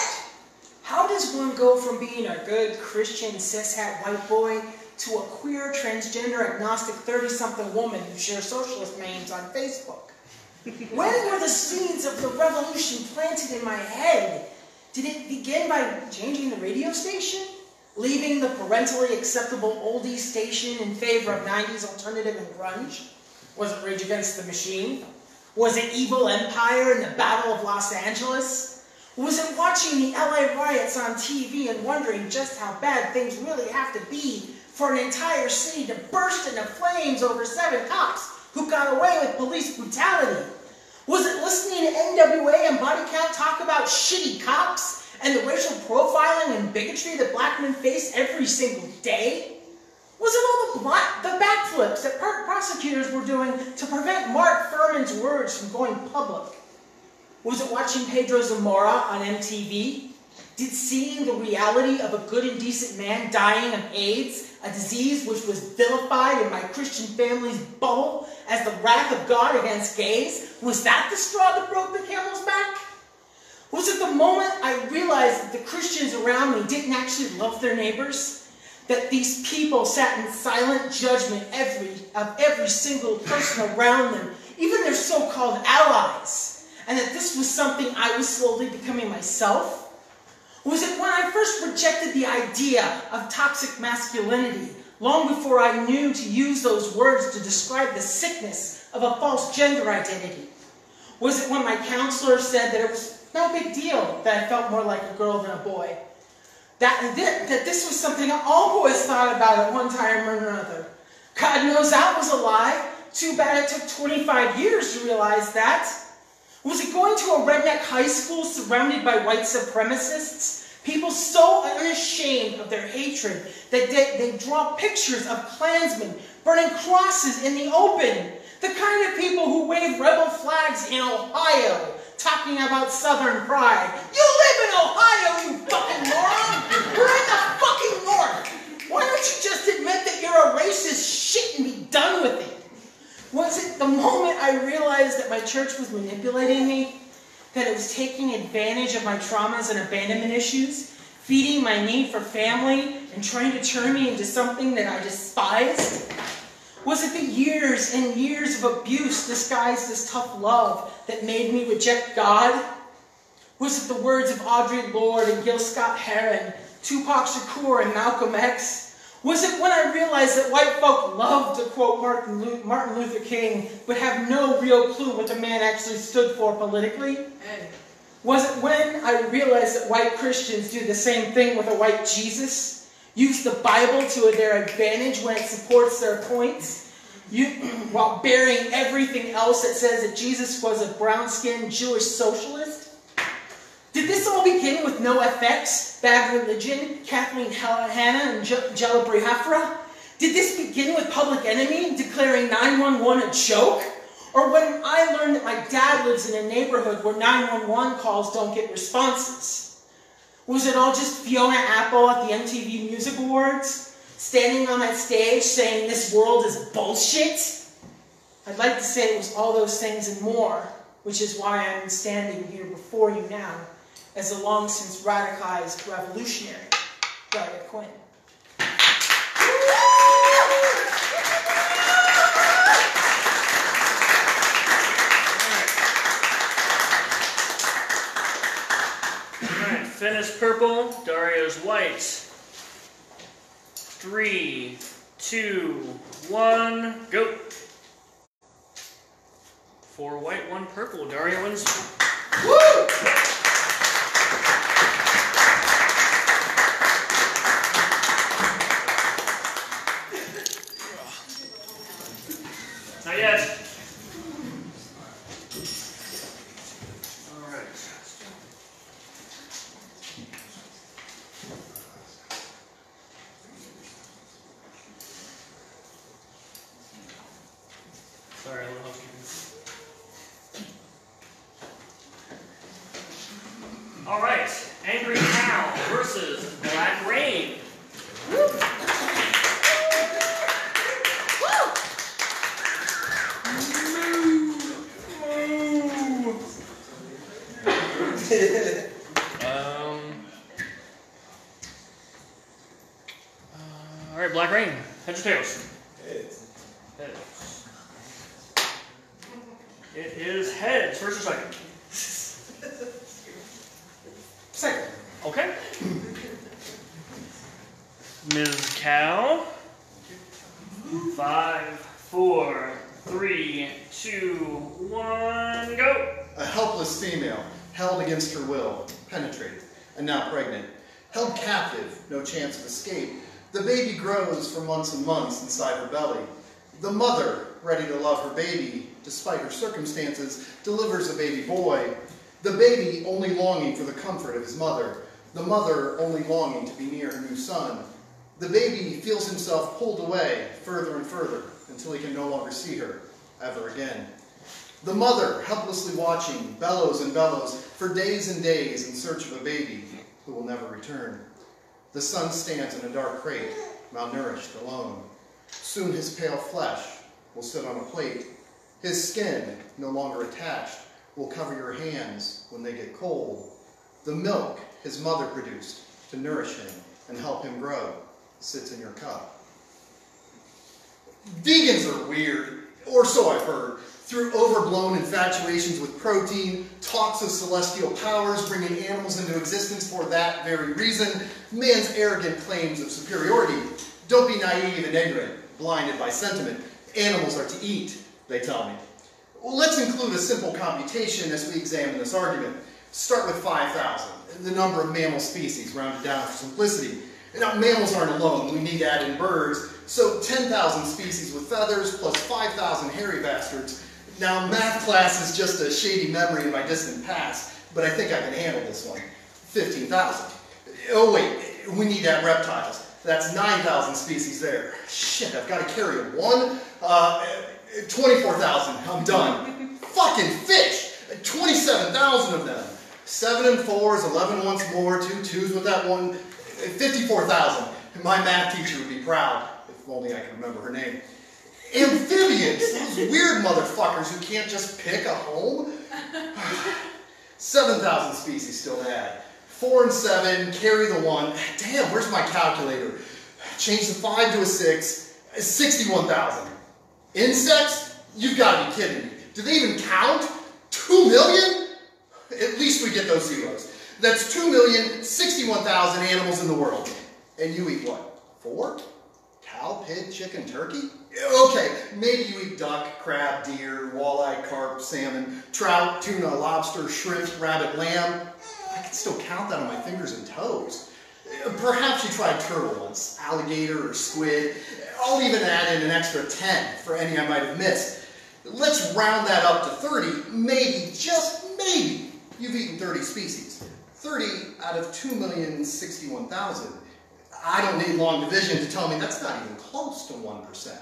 How does one go from being a good Christian cishet white boy to a queer, transgender, agnostic 30-something woman who shares socialist memes on Facebook? when were the seeds of the revolution planted in my head? Did it begin by changing the radio station? Leaving the parentally acceptable oldie station in favor of 90s alternative and grunge? Was it Rage Against the Machine? Was it Evil Empire and the Battle of Los Angeles? Was it watching the LA riots on TV and wondering just how bad things really have to be for an entire city to burst into flames over seven cops who got away with police brutality? Was it listening to NWA and Body Count talk about shitty cops and the racial profiling and bigotry that black men face every single day? Was it all the, the backflips that prosecutors were doing to prevent Mark Fuhrman's words from going public? Was it watching Pedro Zamora on MTV? Did seeing the reality of a good and decent man dying of AIDS, a disease which was vilified in my Christian family's bubble as the wrath of God against gays, was that the straw that broke the camel's back? Was it the moment I realized that the Christians around me didn't actually love their neighbors? That these people sat in silent judgment every, of every single person around them, even their so-called allies, and that this was something I was slowly becoming myself? Was it when I first rejected the idea of toxic masculinity, long before I knew to use those words to describe the sickness of a false gender identity? Was it when my counselor said that it was no big deal that I felt more like a girl than a boy? That, that, this was something all boys thought about at one time or another. God knows that was a lie. Too bad it took 25 years to realize that. Was it going to a redneck high school surrounded by white supremacists? People so unashamed of their hatred that they, they draw pictures of Klansmen burning crosses in the open. The kind of people who wave rebel flags in Ohio, talking about Southern pride. You live in Ohio, you fucking moron! We're in the fucking North! Why don't you just admit that you're a racist shit and be done with it? Was it the moment I realized that my church was manipulating me? That it was taking advantage of my traumas and abandonment issues? Feeding my need for family and trying to turn me into something that I despised? Was it the years and years of abuse disguised as tough love that made me reject God? Was it the words of Audre Lorde and Gil Scott Heron, Tupac Shakur and Malcolm X? Was it when I realized that white folk love to quote Martin, Martin Luther King, but have no real clue what the man actually stood for politically? Was it when I realized that white Christians do the same thing with a white Jesus? Use the Bible to their advantage when it supports their points? You, (clears throat) while burying everything else that says that Jesus was a brown-skinned Jewish socialist? Did this all begin with NOFX, bad religion, Kathleen Hanna, and Je- Jello Biafra? Did this begin with Public Enemy declaring 911 a joke? Or when I learned that my dad lives in a neighborhood where 911 calls don't get responses? Was it all just Fiona Apple at the MTV Music Awards? Standing on that stage saying this world is bullshit? I'd like to say it was all those things and more, which is why I'm standing here before you now as a long since radicalized revolutionary, Brian Quinn. Alright, Finn is purple, Daria's white. Three, two, one, go. Four white, one purple. Dario wins. Not yet. Alright. Sorry, a little housekeeping. Alright, Angry Cow versus Blak Reign. Um. uh, Alright, Blak Reign. Heads or tails? Heads. It is heads. First or second? Second. Okay. Ms. Cow. Five, four, three, two, one, go. A helpless female, held against her will, penetrated, and now pregnant. Held captive, no chance of escape. The baby grows for months and months inside her belly. The mother, ready to love her baby, despite her circumstances, delivers a baby boy. The baby only longing for the comfort of his mother. The mother only longing to be near her new son. The baby feels himself pulled away further and further until he can no longer see her ever again. The mother, helplessly watching, bellows and bellows for days and days in search of a baby who will never return. The son stands in a dark crate, malnourished, alone. Soon his pale flesh will sit on a plate. His skin, no longer attached, will cover your hands when they get cold. The milk his mother produced to nourish him and help him grow sits in your cup. Vegans are weird, or so I've heard. Through overblown infatuations with protein, talks of celestial powers bringing animals into existence for that very reason, man's arrogant claims of superiority. Don't be naive and ignorant, blinded by sentiment. Animals are to eat, they tell me. Well, let's include a simple computation as we examine this argument. Start with 5,000, the number of mammal species, rounded down for simplicity. Now, mammals aren't alone. We need to add in birds. So 10,000 species with feathers plus 5,000 hairy bastards. Now, math class is just a shady memory of my distant past, but I think I can handle this one. 15,000. Oh, wait, we need to add reptiles. That's 9,000 species there. Shit, I've got to carry a one. Uh, 24,000, I'm done. Fucking fish! 27,000 of them. Seven and fours, 11 once more, two twos with that one. 54,000. My math teacher would be proud, if only I could remember her name. Amphibians, those weird motherfuckers who can't just pick a home. 7,000 species still to add. Four and seven, carry the one. Damn, where's my calculator? Change the five to a six, 61,000. Insects? You've got to be kidding me. Do they even count? Two million? At least we get those zeros. That's 2,061,000 animals in the world. And you eat what? Four? Cow, pig, chicken, turkey? Okay, maybe you eat duck, crab, deer, walleye, carp, salmon, trout, tuna, lobster, shrimp, rabbit, lamb. I can still count that on my fingers and toes. Perhaps you tried turtle once, alligator or squid. I'll even add in an extra 10 for any I might have missed. Let's round that up to 30. Maybe, just maybe, you've eaten 30 species. 30 out of 2,061,000. I don't need long division to tell me that's not even close to 1%.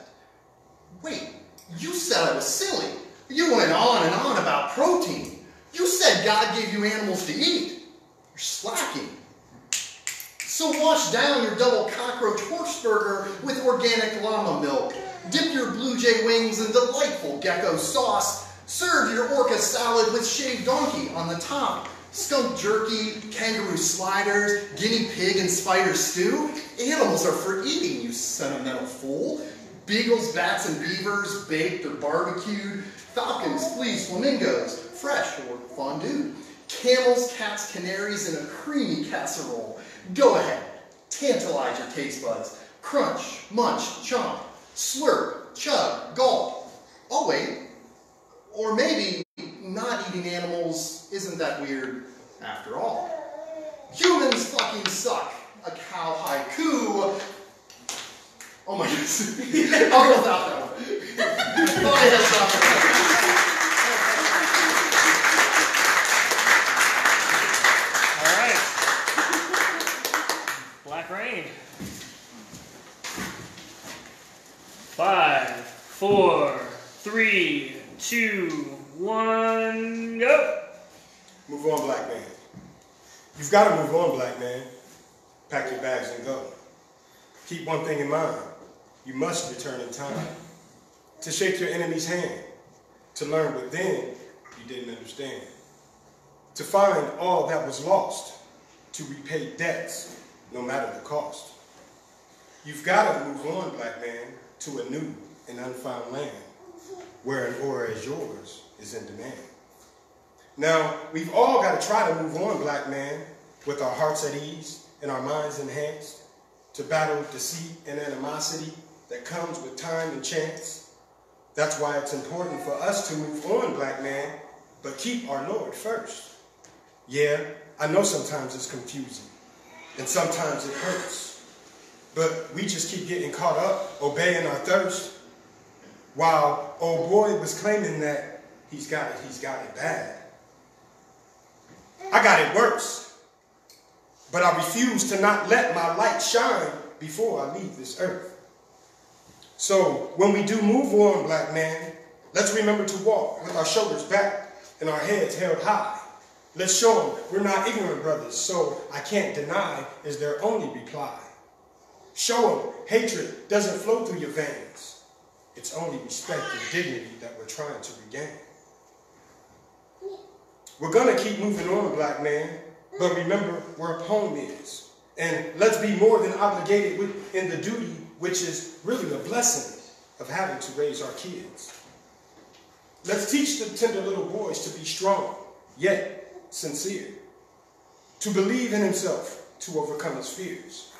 Wait, you said I was silly. You went on and on about protein. You said God gave you animals to eat. You're slacking. So wash down your double cockroach horse burger with organic llama milk. Dip your blue jay wings in delightful gecko sauce. Serve your orca salad with shaved donkey on the top. Skunk jerky, kangaroo sliders, guinea pig and spider stew. Animals are for eating, you sentimental fool. Beagles, bats, and beavers, baked or barbecued. Falcons, fleas, flamingos, fresh or fondue. Camels, cats, canaries in a creamy casserole. Go ahead, tantalize your taste buds. Crunch, munch, chomp, slurp, chug, gulp. Oh wait, or maybe not eating animals isn't that weird after all. Humans fucking suck. A cow haiku. Oh my goodness. (laughs) I'll go without that one (laughs) had something. All right. Blak Reign. Five, four, three, two, one, go. Move on, black man. You've got to move on, black man. Pack your bags and go. Keep one thing in mind. You must return in time. To shake your enemy's hand. To learn what then you didn't understand. To find all that was lost. To repay debts, no matter the cost. You've got to move on, black man, to a new and unfound land. Where an aura as yours is in demand. Now, we've all got to try to move on, black man, with our hearts at ease and our minds enhanced, to battle deceit and animosity that comes with time and chance. That's why it's important for us to move on, black man, but keep our Lord first. Yeah, I know sometimes it's confusing, and sometimes it hurts, but we just keep getting caught up, obeying our thirst, while old boy was claiming that he's got it, he's got it bad. I got it worse. But I refuse to not let my light shine before I leave this earth. So when we do move on, black man, let's remember to walk with our shoulders back and our heads held high. Let's show them we're not ignorant brothers, so I can't deny is their only reply. Show them hatred doesn't flow through your veins. It's only respect and dignity that we're trying to regain. We're gonna keep moving on, black man, but remember where home is. And let's be more than obligated in the duty, which is really a blessing of having to raise our kids. Let's teach the tender little boys to be strong, yet sincere. To believe in himself, to overcome his fears.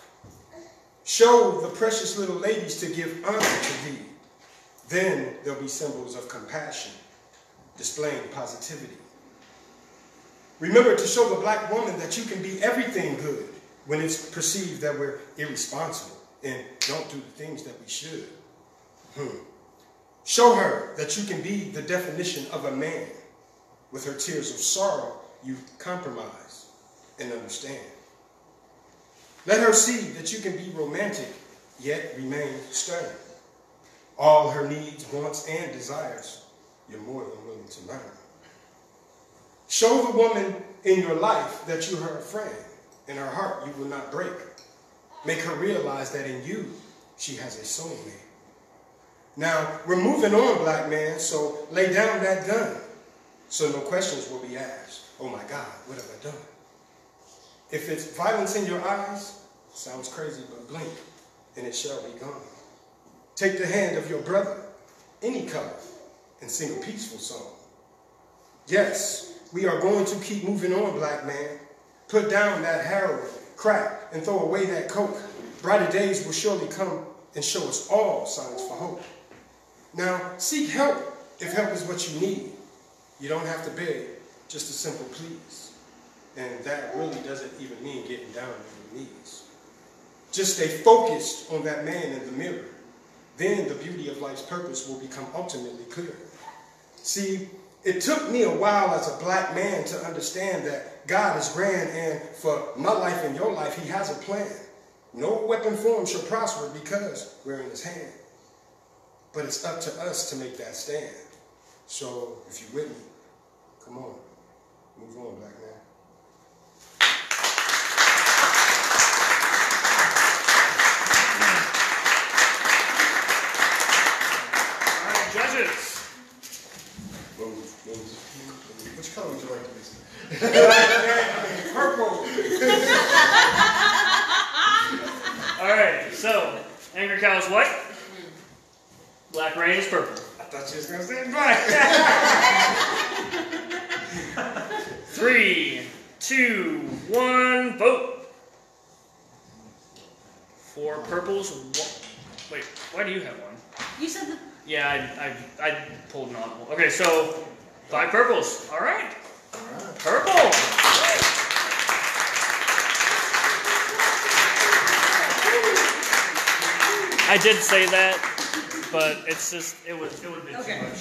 Show the precious little ladies to give honor to thee. Then there'll be symbols of compassion, displaying positivity. Remember to show the black woman that you can be everything good when it's perceived that we're irresponsible and don't do the things that we should. Hmm. Show her that you can be the definition of a man. With her tears of sorrow, you compromise and understand. Let her see that you can be romantic, yet remain stern. All her needs, wants, and desires, you're more than willing to learn. Show the woman in your life that you're her friend. In her heart, you will not break. Make her realize that in you, she has a soulmate. Now, we're moving on, black man, so lay down that gun so no questions will be asked. Oh my God, what have I done? If it's violence in your eyes, sounds crazy, but blink and it shall be gone. Take the hand of your brother, any color, and sing a peaceful song. Yes, we are going to keep moving on, black man. Put down that heroin, crack, and throw away that coke. Brighter days will surely come and show us all signs for hope. Now, seek help if help is what you need. You don't have to beg, just a simple please. And that really doesn't even mean getting down on your knees. Just stay focused on that man in the mirror. Then the beauty of life's purpose will become ultimately clear. See, it took me a while as a black man to understand that God is grand and for my life and your life, he has a plan. No weapon formed shall prosper because we're in his hand. But it's up to us to make that stand. So if you're with me, come on, move on, black man. All right, judges. Which color would you like to be? Purple. All right, so Angry Cow is white. Blak Reign is purple. I thought you was gonna say black. (laughs) Three, two, one, vote. Four purples. One. Wait, why do you have one? You said the Yeah, I, I, I pulled an audible. Okay, so five purples. All right. Purple. I did say that, but it's just it was it would have been too much.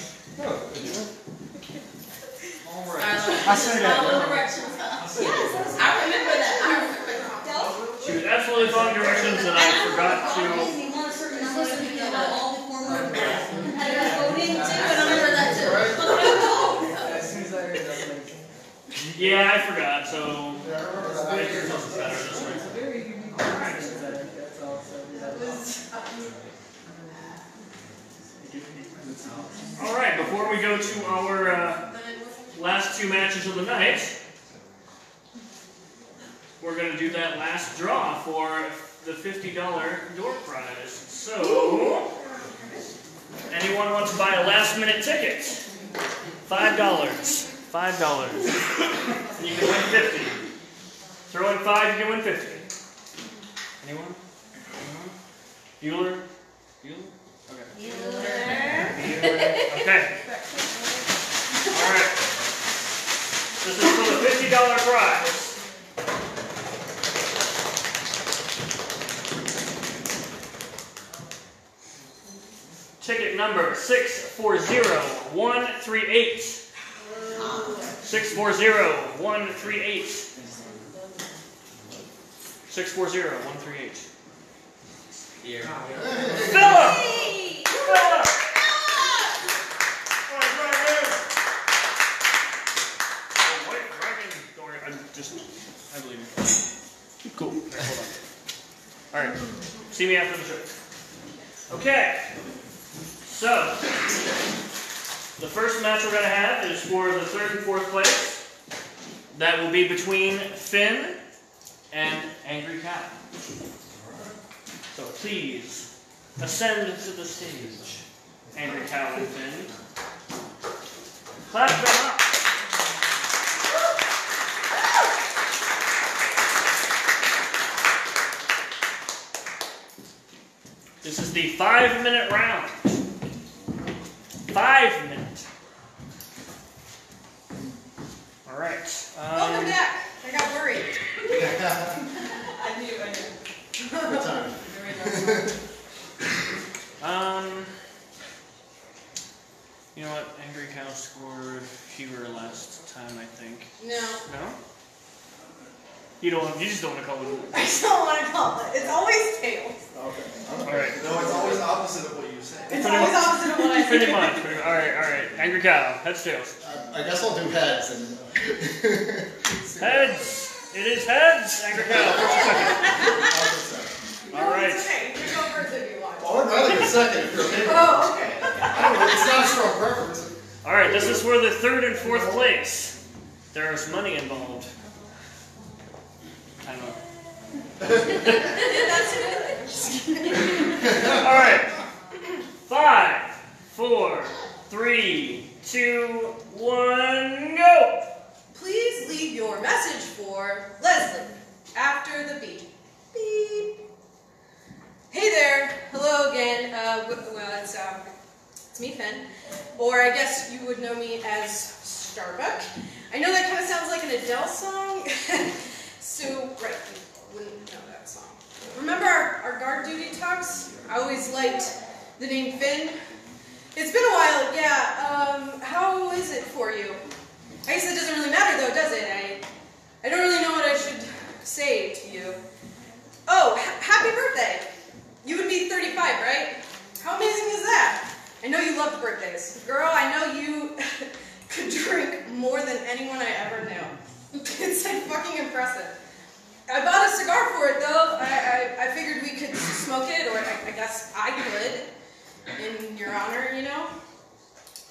I say that, directions. Yes, I remember that. I remember that. She was absolutely following directions, and I forgot to. you want a certain number so we can have all the former competitors voting too, and I remember that too. As soon as I heard that, I'm like, Yeah, I forgot. So all, right. Before we go to our uh, last two matches of the night, we're gonna do that last draw for the fifty dollar door prize. So, anyone want to buy a last minute ticket? Five dollars. Five dollars. You can win fifty. Throw in five, you can win fifty. Anyone? Anyone? Bueller? Bueller? Okay. Okay. All right. This is for the fifty dollar prize. Ticket number six four zero one three eight. Six four zero one three eight. Six four zero one three eight. Here. Philip! Philip! Oh, wait, don't worry, I'm just, I believe you. Cool. On. Alright, see me after the show. Okay, so, the first match we're going to have is for the third and fourth place. That will be between Finn and Angry Cat. So please, ascend to the stage, Angry Cat and Finn. Clap them up. This is the five minute round. Five minute. All right. Welcome Um, back. I got worried. (laughs) I knew, I knew. Good time. (laughs) um, you know what? Angry Cow scored fewer last time, I think. No. No? You don't. You just don't want to call it. (laughs) I don't want to call it. It's always tails. Okay. All right. No, it's always opposite of what you say. It's always opposite of what I Pretty say. much. Pretty much. All right. All right. Angry Cow. Heads, tails. I guess I'll do heads and. (laughs) Heads. It is heads. Angry Cow. First or second? All right. It's okay. You can go first if you want. Oh, I'd rather get second if you're okay. with it. Oh, okay. I don't know, it's not a strong preference. All right. This is for the third and fourth place. There's money involved. I don't know. All right. Five, four, three, two, one, go. Please leave your message for Leslie after the beep. Beep. Hey there. Hello again. Uh, well, it's um, it's me, Finn, or I guess you would know me as Starbuck. I know that kind of sounds like an Adele song. (laughs) so, right, you wouldn't know that song. Remember our, our guard duty talks? I always liked the name Finn. It's been a while, yeah. Um, how is it for you? I guess it doesn't really matter though, does it? I, I don't really know what I should say to you. Oh, ha- happy birthday! You would be 35, right? How amazing is that? I know you loved birthdays. Girl, I know you (laughs) could drink more than anyone I ever knew. (laughs) It's like fucking impressive. I bought a cigar for it though. I, I, I figured we could smoke it, or I, I guess I could, in your honor, you know?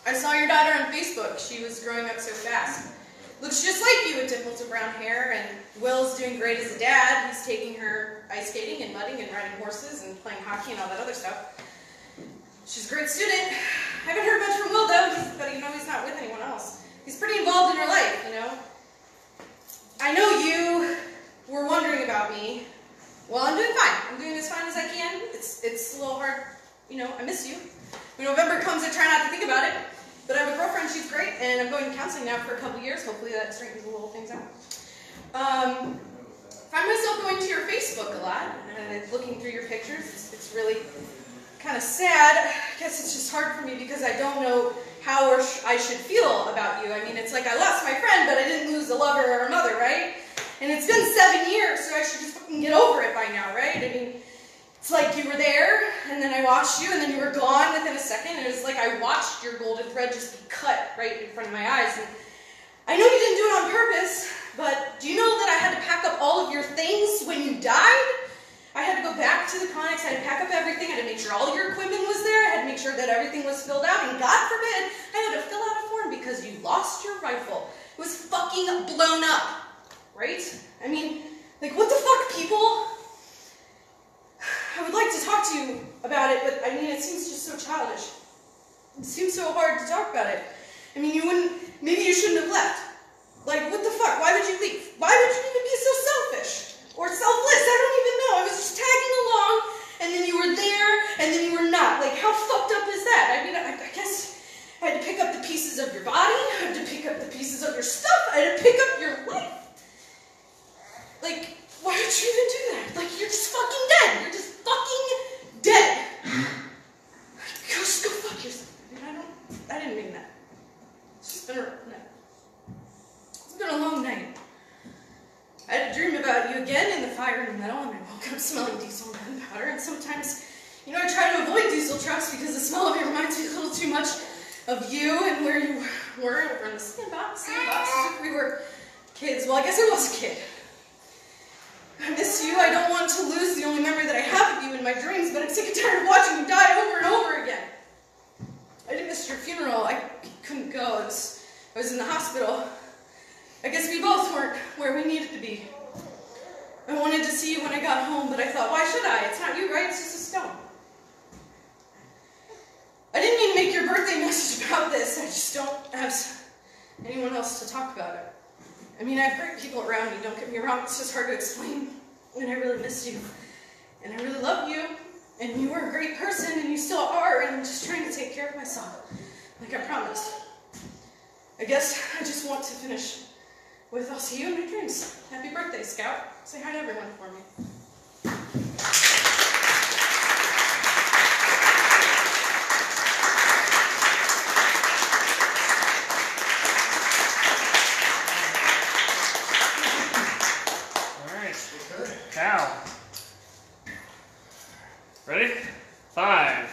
I saw your daughter on Facebook. She was growing up so fast. Looks just like you with dimples and brown hair, and Will's doing great as a dad. He's taking her ice skating and mudding and riding horses and playing hockey and all that other stuff. She's a great student. I haven't heard much from Will though, but you know he's not with anyone else. He's pretty involved in her life, you know. I know you were wondering about me. Well, I'm doing fine. I'm doing as fine as I can. It's it's a little hard, you know. I miss you. When November comes, I try not to think about it. But I have a girlfriend. She's great, and I'm going to counseling now for a couple years. Hopefully, that straightens the little things out. Um, find myself going to your Facebook a lot, and looking through your pictures. It's, it's really kind of sad. I guess it's just hard for me because I don't know how or sh- I should feel about you. I mean, it's like I lost my friend, but I didn't lose a lover or a mother, right? And it's been seven years, so I should just fucking get over it by now, right? I mean, it's like you were there, and then I watched you, and then you were gone within a second. And it was like I watched your golden thread just be cut right in front of my eyes. And I know you didn't do it on purpose, but do you know that I had to pack up all of your things when you died? I had to go back to the Conics, I had to pack up everything, I had to make sure all your equipment was there, I had to make sure that everything was filled out, and God forbid, I had to fill out a form because you lost your rifle. It was fucking blown up. Right? I mean, like, what the fuck, people? I would like to talk to you about it, but I mean, it seems just so childish. It seems so hard to talk about it. I mean, you wouldn't, maybe you shouldn't have left. Like, what the fuck? Why would you leave? Why would you even be so selfish? Or selfless? I don't even know. I was just tagging along, and then you were there, and then you were not. Like, how fucked up is that? I mean, I, I guess I had to pick up the pieces of your body, I had to pick up the pieces of your stuff, I had to pick up your life. Like, why would you even do that? Like, you're just fucking dead. You're just fucking dead. Just go fuck yourself. I don't, I didn't mean that. It's just been a, no. It's been a long night. I had a dream about you again in the fire and metal, and I woke up smelling diesel and gunpowder. And sometimes, you know, I try to avoid diesel trucks because the smell of it reminds me a little too much of you and where you were over in the sandbox. Sandbox, we were kids. Well, I guess I was a kid. I miss you. I don't want to lose the only memory that I have of you in my dreams, but I'm sick and tired of watching you die over and over again. I didn't miss your funeral. I couldn't go. I was, I was in the hospital. I guess we both weren't where we needed to be. I wanted to see you when I got home, but I thought, why should I? It's not you, right? It's just a stone. I didn't to make your birthday (laughs) message about this. I just don't have anyone else to talk about it. I mean, I have great people around me, don't get me wrong, it's just hard to explain. And I really missed you. And I really love you. And you were a great person, and you still are, and I'm just trying to take care of myself, like I promised. I guess I just want to finish with I'll see you in my dreams. Happy birthday, Scout. Say hi to everyone for me. Alright. Cal. Ready? Five,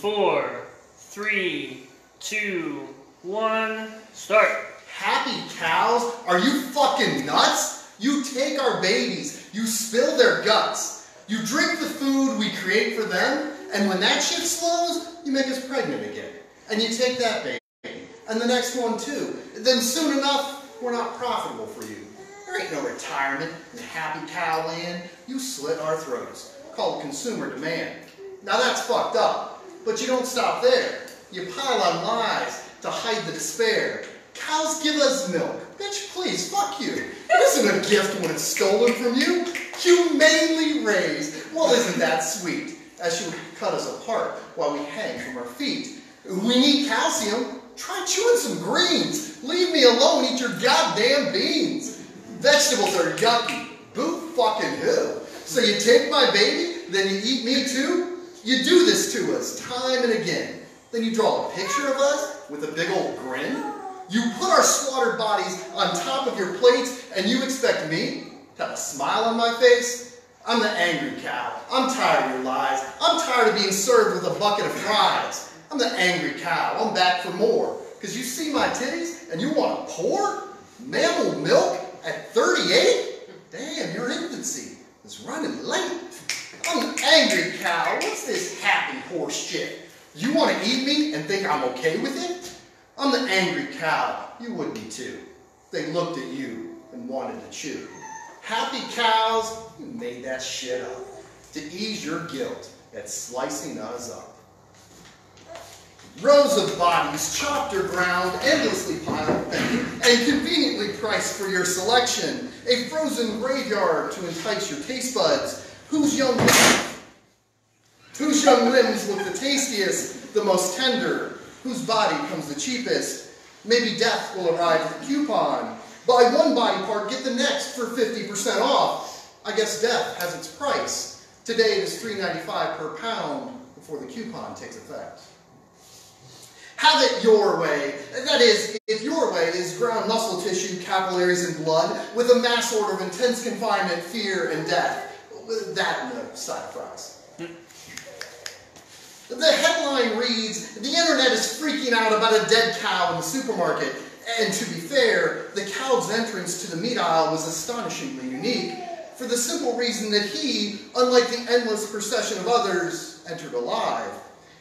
four, three, two, one, start. Happy cows? Are you fucking nuts? You take our babies, you spill their guts, you drink the food we create for them, and when that shit slows, you make us pregnant again. And you take that baby, and the next one too. Then soon enough, we're not profitable for you. There ain't no retirement in happy cow land. You slit our throats, called consumer demand. Now that's fucked up, but you don't stop there. You pile on lies to hide the despair. Cows give us milk. Bitch, please, fuck you. It isn't a gift when it's stolen from you. Humanely raised. Well, isn't that sweet? As you cut us apart while we hang from our feet. We need calcium. Try chewing some greens. Leave me alone. Eat your goddamn beans. Vegetables are yucky. Boo fucking who? So you take my baby, then you eat me too? You do this to us time and again. Then you draw a picture of us with a big old grin. You put our slaughtered bodies on top of your plates, and you expect me to have a smile on my face? I'm the angry cow. I'm tired of your lies. I'm tired of being served with a bucket of fries. I'm the angry cow. I'm back for more. Because you see my titties, and you want to pour? Mammal milk at 38? Damn, your infancy is running late. I'm an angry cow. What's this happy horse shit? You want to eat me and think I'm okay with it? I'm the angry cow. You would be too. They looked at you and wanted to chew. Happy cows, you made that shit up to ease your guilt at slicing us up. Rows of bodies chopped or ground, endlessly piled, and conveniently priced for your selection. A frozen graveyard to entice your taste buds. Whose young whose young limbs look the tastiest, the most tender, whose body comes the cheapest. Maybe death will arrive with a coupon. Buy one body part, get the next for 50% off. I guess death has its price. Today it is $3.95 per pound before the coupon takes effect. Have it your way. That is, if your way is ground muscle tissue, capillaries, and blood, with a mass order of intense confinement, fear, and death. That the side fries. The headline reads, the internet is freaking out about a dead cow in the supermarket. And to be fair, the cow's entrance to the meat aisle was astonishingly unique, for the simple reason that he, unlike the endless procession of others, entered alive.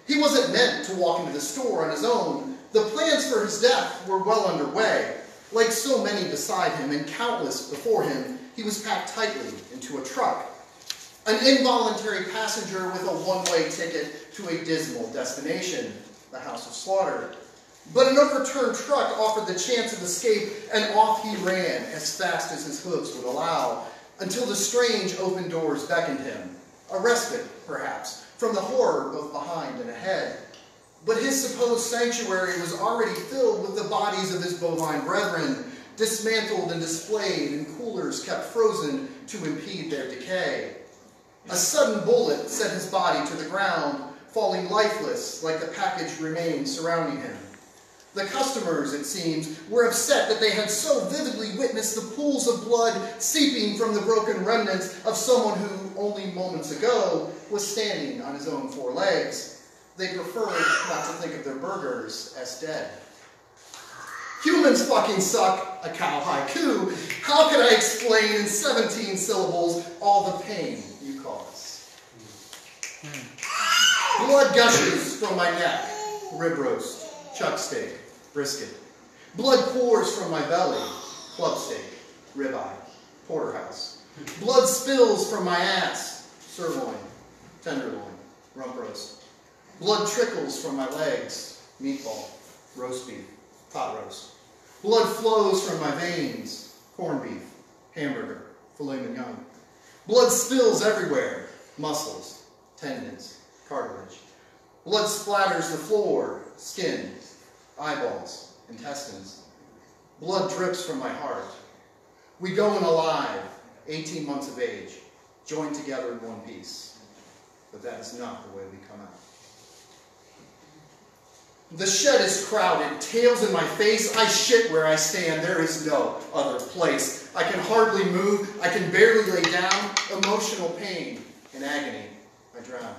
He wasn't meant to walk into the store on his own. The plans for his death were well underway. Like so many beside him and countless before him, he was packed tightly into a truck. An involuntary passenger with a one-way ticket to a dismal destination, the house of slaughter. But an overturned truck offered the chance of escape, and off he ran as fast as his hooves would allow, until the strange open doors beckoned him. A respite, perhaps, from the horror both behind and ahead. But his supposed sanctuary was already filled with the bodies of his bovine brethren, dismantled and displayed in coolers kept frozen to impede their decay. A sudden bullet sent his body to the ground, falling lifeless like the package remained surrounding him. The customers, it seems, were upset that they had so vividly witnessed the pools of blood seeping from the broken remnants of someone who, only moments ago, was standing on his own four legs. They preferred not to think of their burgers as dead. Humans fucking suck, a cow haiku. How can I explain in 17 syllables all the pain? Hmm. Blood gushes from my neck, rib roast, chuck steak, brisket. Blood pours from my belly, club steak, ribeye, porterhouse. Blood spills from my ass, sirloin, tenderloin, rump roast. Blood trickles from my legs, meatball, roast beef, pot roast. Blood flows from my veins, corned beef, hamburger, filet mignon. Blood spills everywhere, muscles, tendons, cartilage. Blood splatters the floor, skin, eyeballs, intestines. Blood drips from my heart, We go in alive, 18 months of age, joined together in one piece. But that is not the way we come out. The shed is crowded, tails in my face, I shit where I stand, there is no other place. I can hardly move, I can barely lay down, emotional pain and agony, I drown.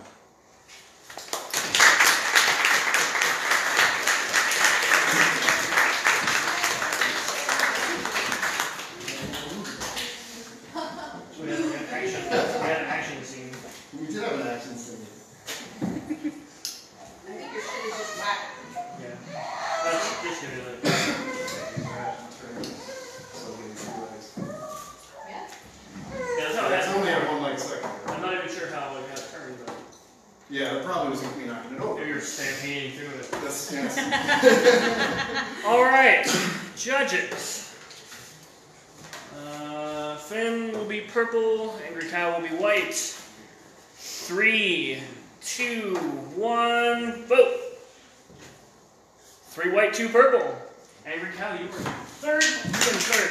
We had an action, we had an action scene. We did have an action scene. I think your shit is just whack. Yeah. That's, this should be it. Yeah? Yeah, that's how it It's has only at one light second. I'm not even sure how it got turned, but Yeah, it probably was me knocking it over. you're stampeding through it. That's, yes. All right, judges. Uh, Finn will be purple, Angry Cow will be white. Three, two, one, vote. Three white, two purple. Angry Cow, you were third. You were third.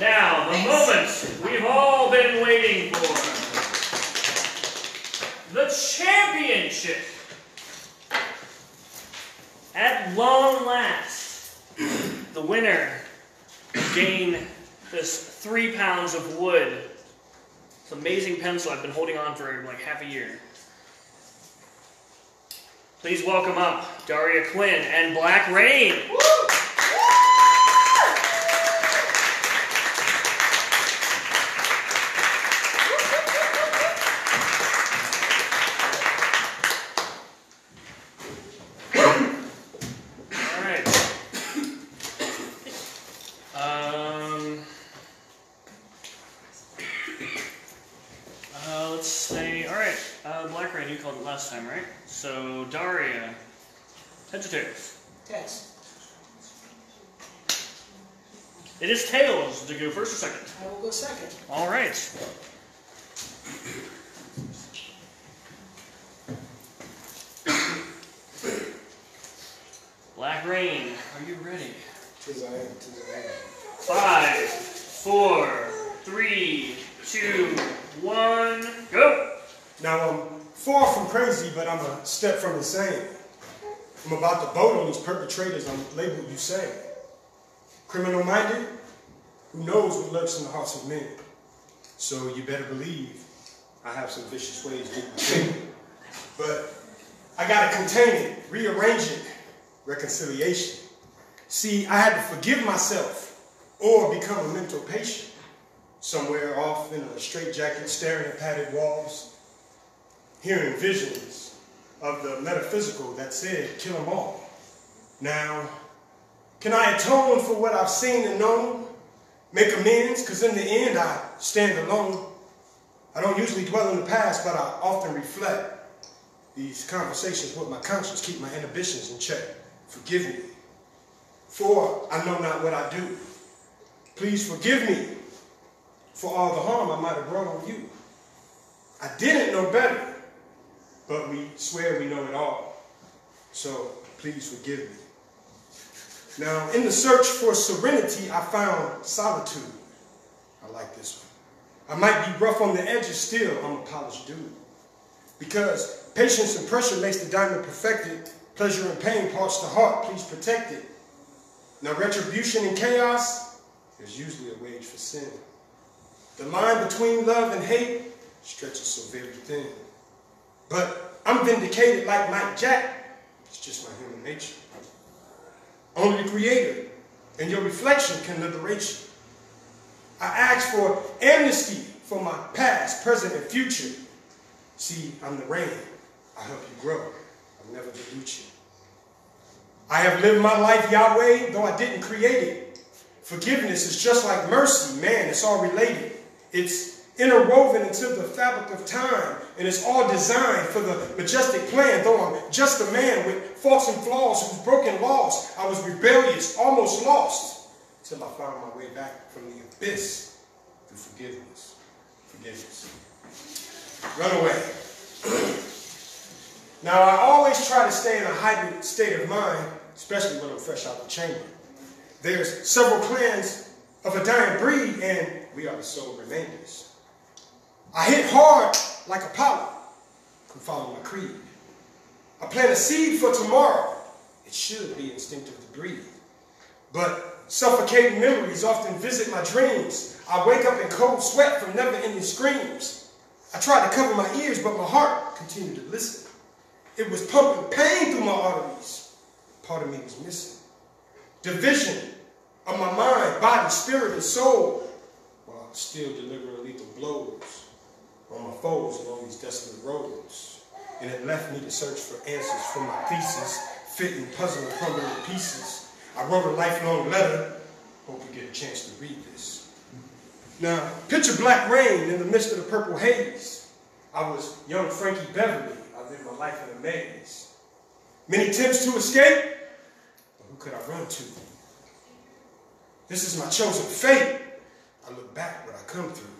Now, the moment we've all been waiting for. The championship. At long last, the winner gain this three pounds of wood. This amazing pencil I've been holding on for like half a year. Please welcome up Daria Quinn and Blak Reign. All right. Um. Uh, let's say. All right. Uh, Blak Reign, you called it last time, right? So Daria, heads or tails? Tails. It is tails to go first or second. I will go second. All right. Blak Reign, are you ready? Tis I am, tis I am. Five, four, three, two, one, go! Now I'm far from crazy, but I'm a step from insane. I'm about to vote on these perpetrators I'm labeled you say. Criminal minded? Who knows what lurks in the hearts of men? So you better believe I have some vicious ways to get my. But I gotta contain it, rearrange it, reconciliation. See, I had to forgive myself or become a mental patient. Somewhere off in a straitjacket, staring at padded walls, hearing visions of the metaphysical that said, kill them all. Now, can I atone for what I've seen and known? Make amends? Because in the end, I stand alone. I don't usually dwell in the past, but I often reflect. These conversations with my conscience keep my inhibitions in check. Forgive me. For I know not what I do. Please forgive me for all the harm I might have brought on you. I didn't know better, but we swear we know it all. So please forgive me. Now, in the search for serenity, I found solitude. I like this one. I might be rough on the edges still, I'm a polished dude. Because patience and pressure makes the diamond perfected. Pleasure and pain parts the heart, please protect it. Now, retribution and chaos is usually a wage for sin. The line between love and hate stretches so very thin. But I'm vindicated like Mike Jack. It's just my human nature. Only the Creator and your reflection can liberate you. I ask for amnesty for my past, present, and future. See, I'm the rain. I help you grow. I'll never dilute you. I have lived my life Yahweh, though I didn't create it. Forgiveness is just like mercy. Man, it's all related. It's interwoven into the fabric of time, and it's all designed for the majestic plan. Though I'm just a man with faults and flaws who's broken laws, I was rebellious, almost lost, till I found my way back from the abyss through forgiveness. Forgiveness. Run away. (clears throat) now, I always try to stay in a heightened state of mind, especially when I'm fresh out of the chamber. There's several clans of a dying breed, and we are the sole remainders. I hit hard like Apollo. Come follow my creed. I plant a seed for tomorrow. It should be instinctive to breathe. But suffocating memories often visit my dreams. I wake up in cold sweat from never-ending screams. I tried to cover my ears, but my heart continued to listen. It was pumping pain through my arteries. Part of me was missing. Division of my mind, body, spirit, and soul, while still delivering lethal blows on my foes along these desolate roads. And it left me to search for answers for my thesis, fitting puzzle and crumbling pieces. I wrote a lifelong letter. Hope you get a chance to read this. Now, picture black rain in the midst of the purple haze. I was young Frankie Beverly. I lived my life in a maze. Many attempts to escape, but who could I run to? This is my chosen fate. I look back what I come through.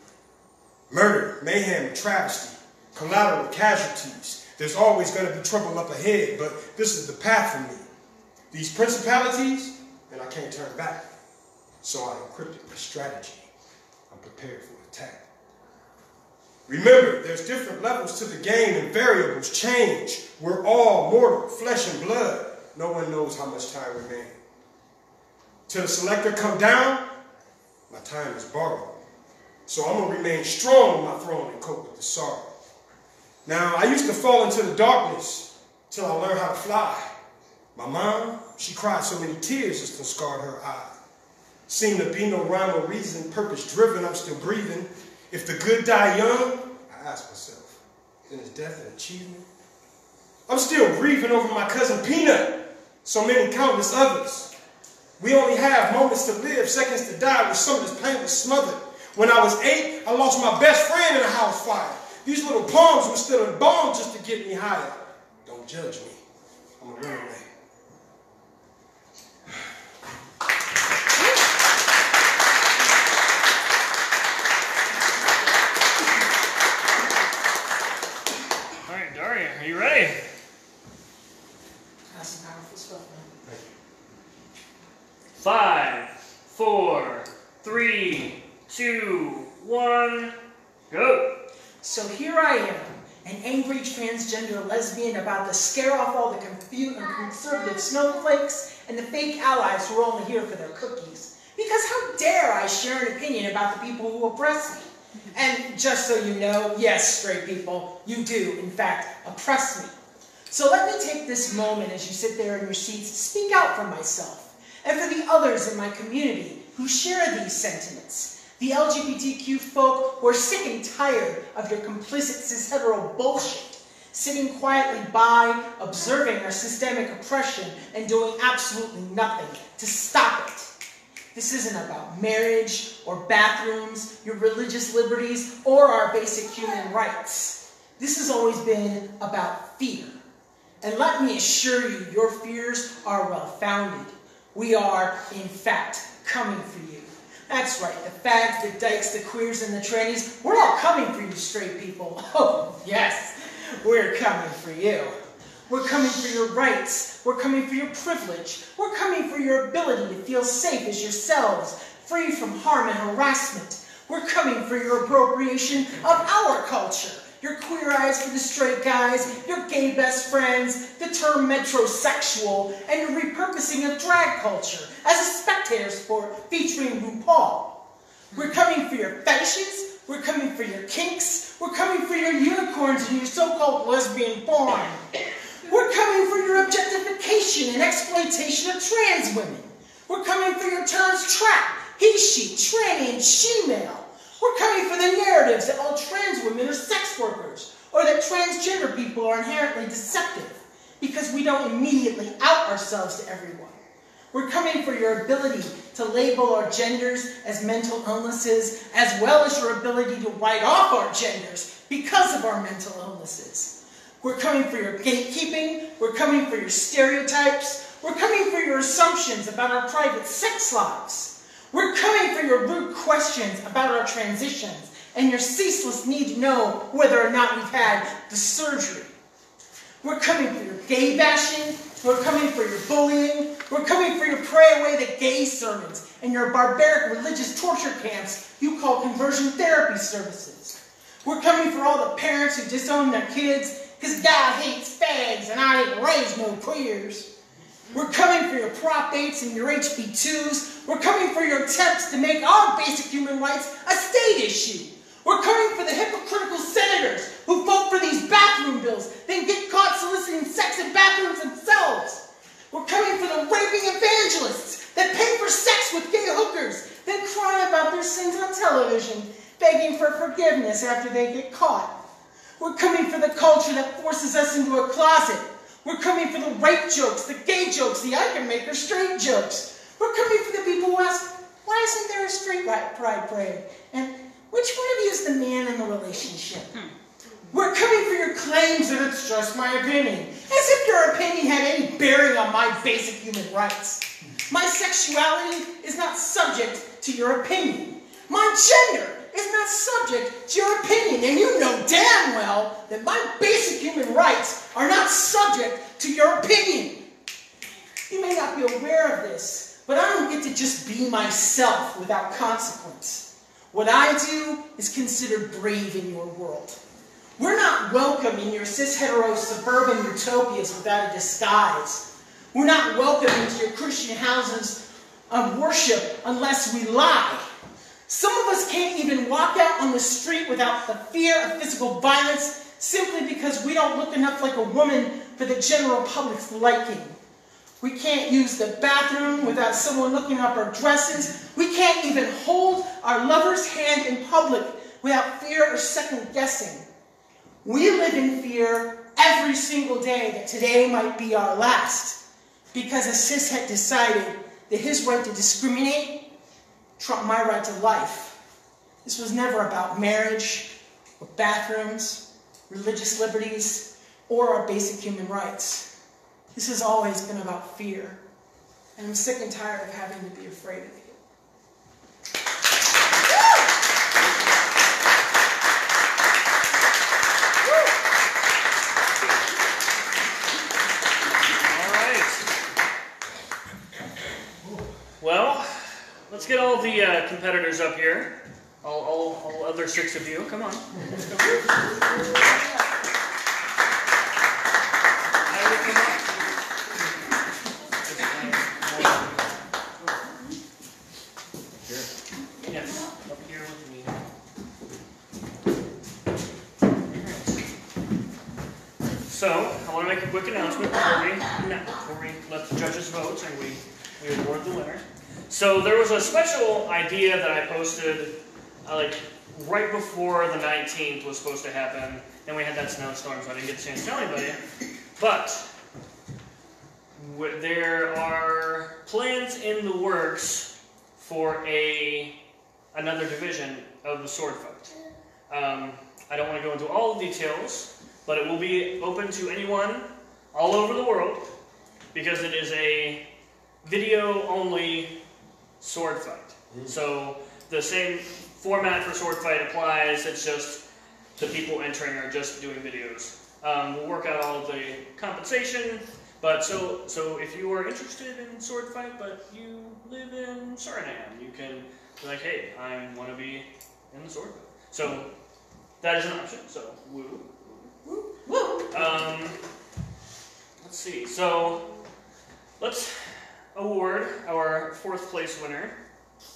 Murder, mayhem, travesty, collateral casualties. There's always going to be trouble up ahead, but this is the path for me. These principalities, and I can't turn back. So I encrypted my strategy. I'm prepared for attack. Remember, there's different levels to the game and variables change. We're all mortal, flesh and blood. No one knows how much time remains. Till the selector come down, my time is borrowed. So I'm going to remain strong on my throne and cope with the sorrow. Now, I used to fall into the darkness till I learned how to fly. My mom, she cried so many tears just to scarred her eye. Seemed to be no rhyme or reason, purpose driven, I'm still breathing. If the good die young, I ask myself, then is death an achievement? I'm still grieving over my cousin Peanut, so many countless others. We only have moments to live, seconds to die, with some of this pain was smothered. When I was eight, I lost my best friend in a house fire. These little palms were still in bones just to get me higher. Don't judge me. I'm a runaway. All right, Daria, are you ready? That's some powerful stuff, man. Five, four, three, two, one, go. So here I am, an angry transgender lesbian about to scare off all the confu- uh, conservative snowflakes and the fake allies who are only here for their cookies. Because how dare I share an opinion about the people who oppress me? And just so you know, yes, straight people, you do, in fact, oppress me. So let me take this moment as you sit there in your seats to speak out for myself and for the others in my community who share these sentiments. The LGBTQ folk who are sick and tired of your complicit cis hetero bullshit, sitting quietly by, observing our systemic oppression and doing absolutely nothing to stop it. This isn't about marriage or bathrooms, your religious liberties, or our basic human rights. This has always been about fear. And let me assure you, your fears are well founded. We are, in fact, coming for you. That's right, the fags, the dykes, the queers, and the trannies, we're all coming for you, straight people. (laughs) Oh, yes, we're coming for you. We're coming for your rights. We're coming for your privilege. We're coming for your ability to feel safe as yourselves, free from harm and harassment. We're coming for your appropriation of our culture. Your queer eyes for the straight guys, your gay best friends, the term metrosexual, and your repurposing of drag culture as a spectator sport featuring RuPaul. We're coming for your fetishes, we're coming for your kinks, we're coming for your unicorns and your so-called lesbian porn. We're coming for your objectification and exploitation of trans women. We're coming for your terms trap, he, she, tranny, and she-male. We're coming for the narratives that all trans women are sex workers, or that transgender people are inherently deceptive, because we don't immediately out ourselves to everyone. We're coming for your ability to label our genders as mental illnesses, as well as your ability to write off our genders because of our mental illnesses. We're coming for your gatekeeping, we're coming for your stereotypes, we're coming for your assumptions about our private sex lives. We're coming for your rude questions about our transitions and your ceaseless need to know whether or not we've had the surgery. We're coming for your gay bashing. We're coming for your bullying. We're coming for your pray away the gay sermons and your barbaric religious torture camps you call conversion therapy services. We're coming for all the parents who disown their kids because God hates fags and I didn't raise no queers. We're coming for your Prop 8s and your HB2s. We're coming for your attempts to make our basic human rights a state issue. We're coming for the hypocritical senators who vote for these bathroom bills, then get caught soliciting sex in bathrooms themselves. We're coming for the raping evangelists that pay for sex with gay hookers, then cry about their sins on television, begging for forgiveness after they get caught. We're coming for the culture that forces us into a closet. We're coming for the rape jokes, the gay jokes, the I can make her straight jokes. We're coming for the people who ask, why isn't there a straight pride parade? And which one of you is the man in the relationship? Hmm. We're coming for your claims that it's just my opinion, as if your opinion had any bearing on my basic human rights. My sexuality is not subject to your opinion. My gender is not subject to your opinion, and you know damn well that my basic human rights are not subject to your opinion. You may not be aware of this, but I don't get to just be myself without consequence. What I do is considered brave in your world. We're not welcome in your cis-hetero suburban utopias without a disguise. We're not welcome into your Christian houses of worship unless we lie. Some of us can't even walk out on the street without the fear of physical violence simply because we don't look enough like a woman for the general public's liking. We can't use the bathroom without someone looking up our dresses. We can't even hold our lover's hand in public without fear or second guessing. We live in fear every single day that today might be our last because a cis had decided that his right to discriminate trumped my right to life. This was never about marriage or bathrooms, religious liberties, or our basic human rights. This has always been about fear. And I'm sick and tired of having to be afraid of you. All right. Well, let's get all the uh, competitors up here. All, all, all other six of you. Come on. So, I want to make a quick announcement before we, before we let the judges vote and we, we award the winner. So there was a special idea that I posted, uh, like right before the 19th was supposed to happen, and we had that snowstorm, so I didn't get the chance to tell anybody. But there are plans in the works for a another division of the sword fight. Um, I don't want to go into all the details, but it will be open to anyone all over the world because it is a video only sword fight. So the same format for sword fight applies, it's just the people entering are just doing videos. Um, we'll work out all of the compensation, but so so if you are interested in sword fight but you live in Suriname, you can be like, hey, I want to be in the sword fight. So that is an option. So woo. Um, let's see. So let's award our fourth place winner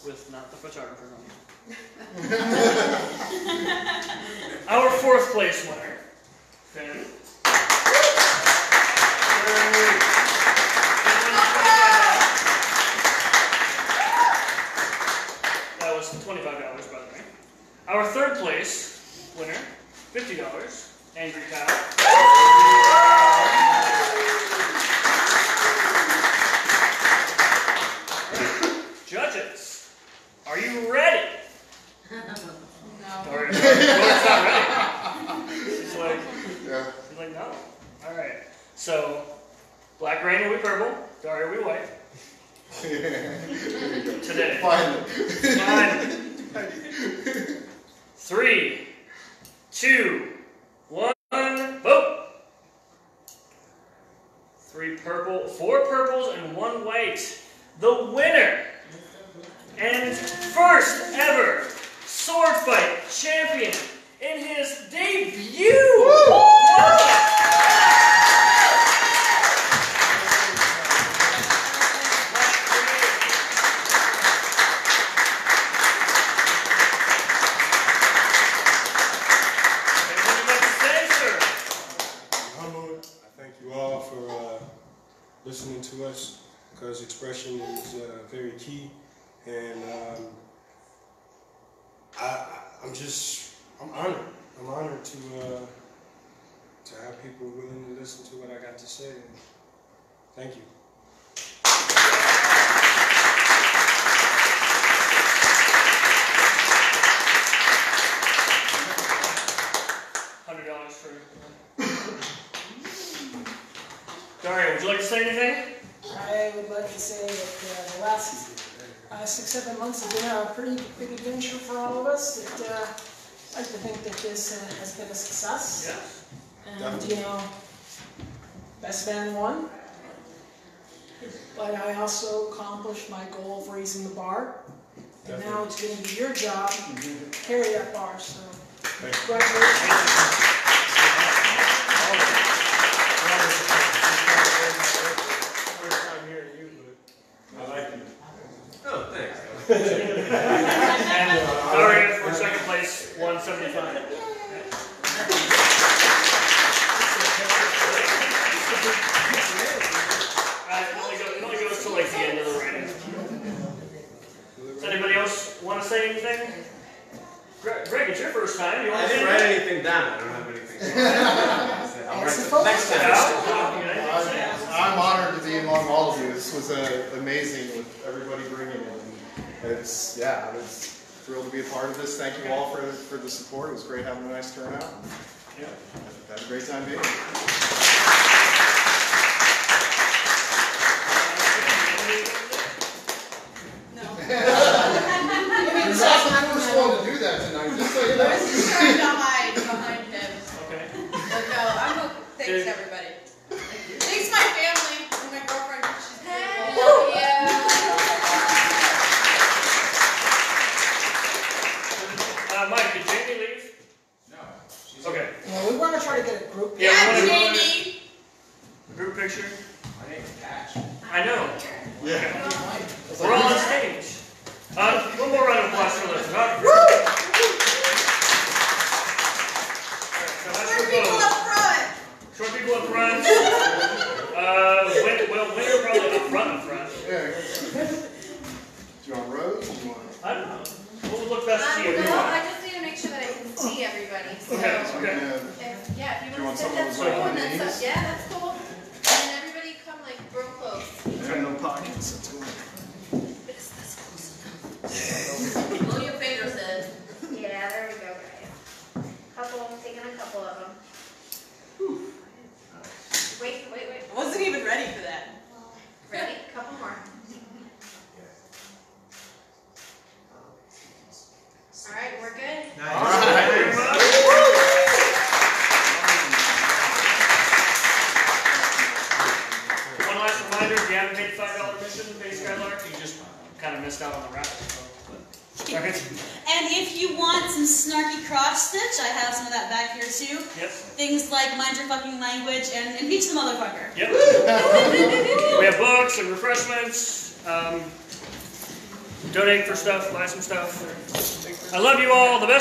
with not the photographer on (laughs) Our fourth place winner, Finn. That was twenty-five dollars, by the way. Our third place winner, fifty dollars, Angry Cow. Are you ready? no. Or, (laughs) it's not ready. She's like, yeah. she's like, no. All right. So, Blak Reign we purple, Daria we white. (laughs) Today. Finally. Finally. Three, two, one, vote. Three purple, four purples and one white. The winner and first ever sword fight champion in his debut. also accomplished my goal of raising the bar. And Definitely. now it's going to be your job to carry that bar. So, Thank congratulations. I like you. Oh, thanks. and, uh, Sorry, for second place, 175. your first time. You I didn't write anything down. I don't have anything. (laughs) I'll write it next time. I'm, I'm, honored to be among all of you. This was uh, amazing with everybody bringing it. It's yeah, I was thrilled to be a part of this. Thank you all for for the support. It was great having a nice turnout. Yeah, had a great time being. Here.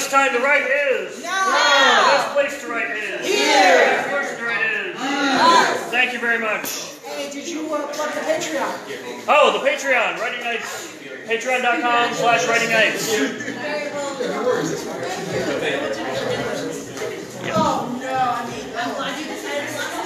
best time the right is? Now. The best place to write is? Here. Of course person to write is? Us. Thank you very much. Hey, did you uh, plug the Patreon? Oh, the Patreon. Writing Knights. Patreon.com slash Writing Knights. Oh, no. I mean, I'm glad you decided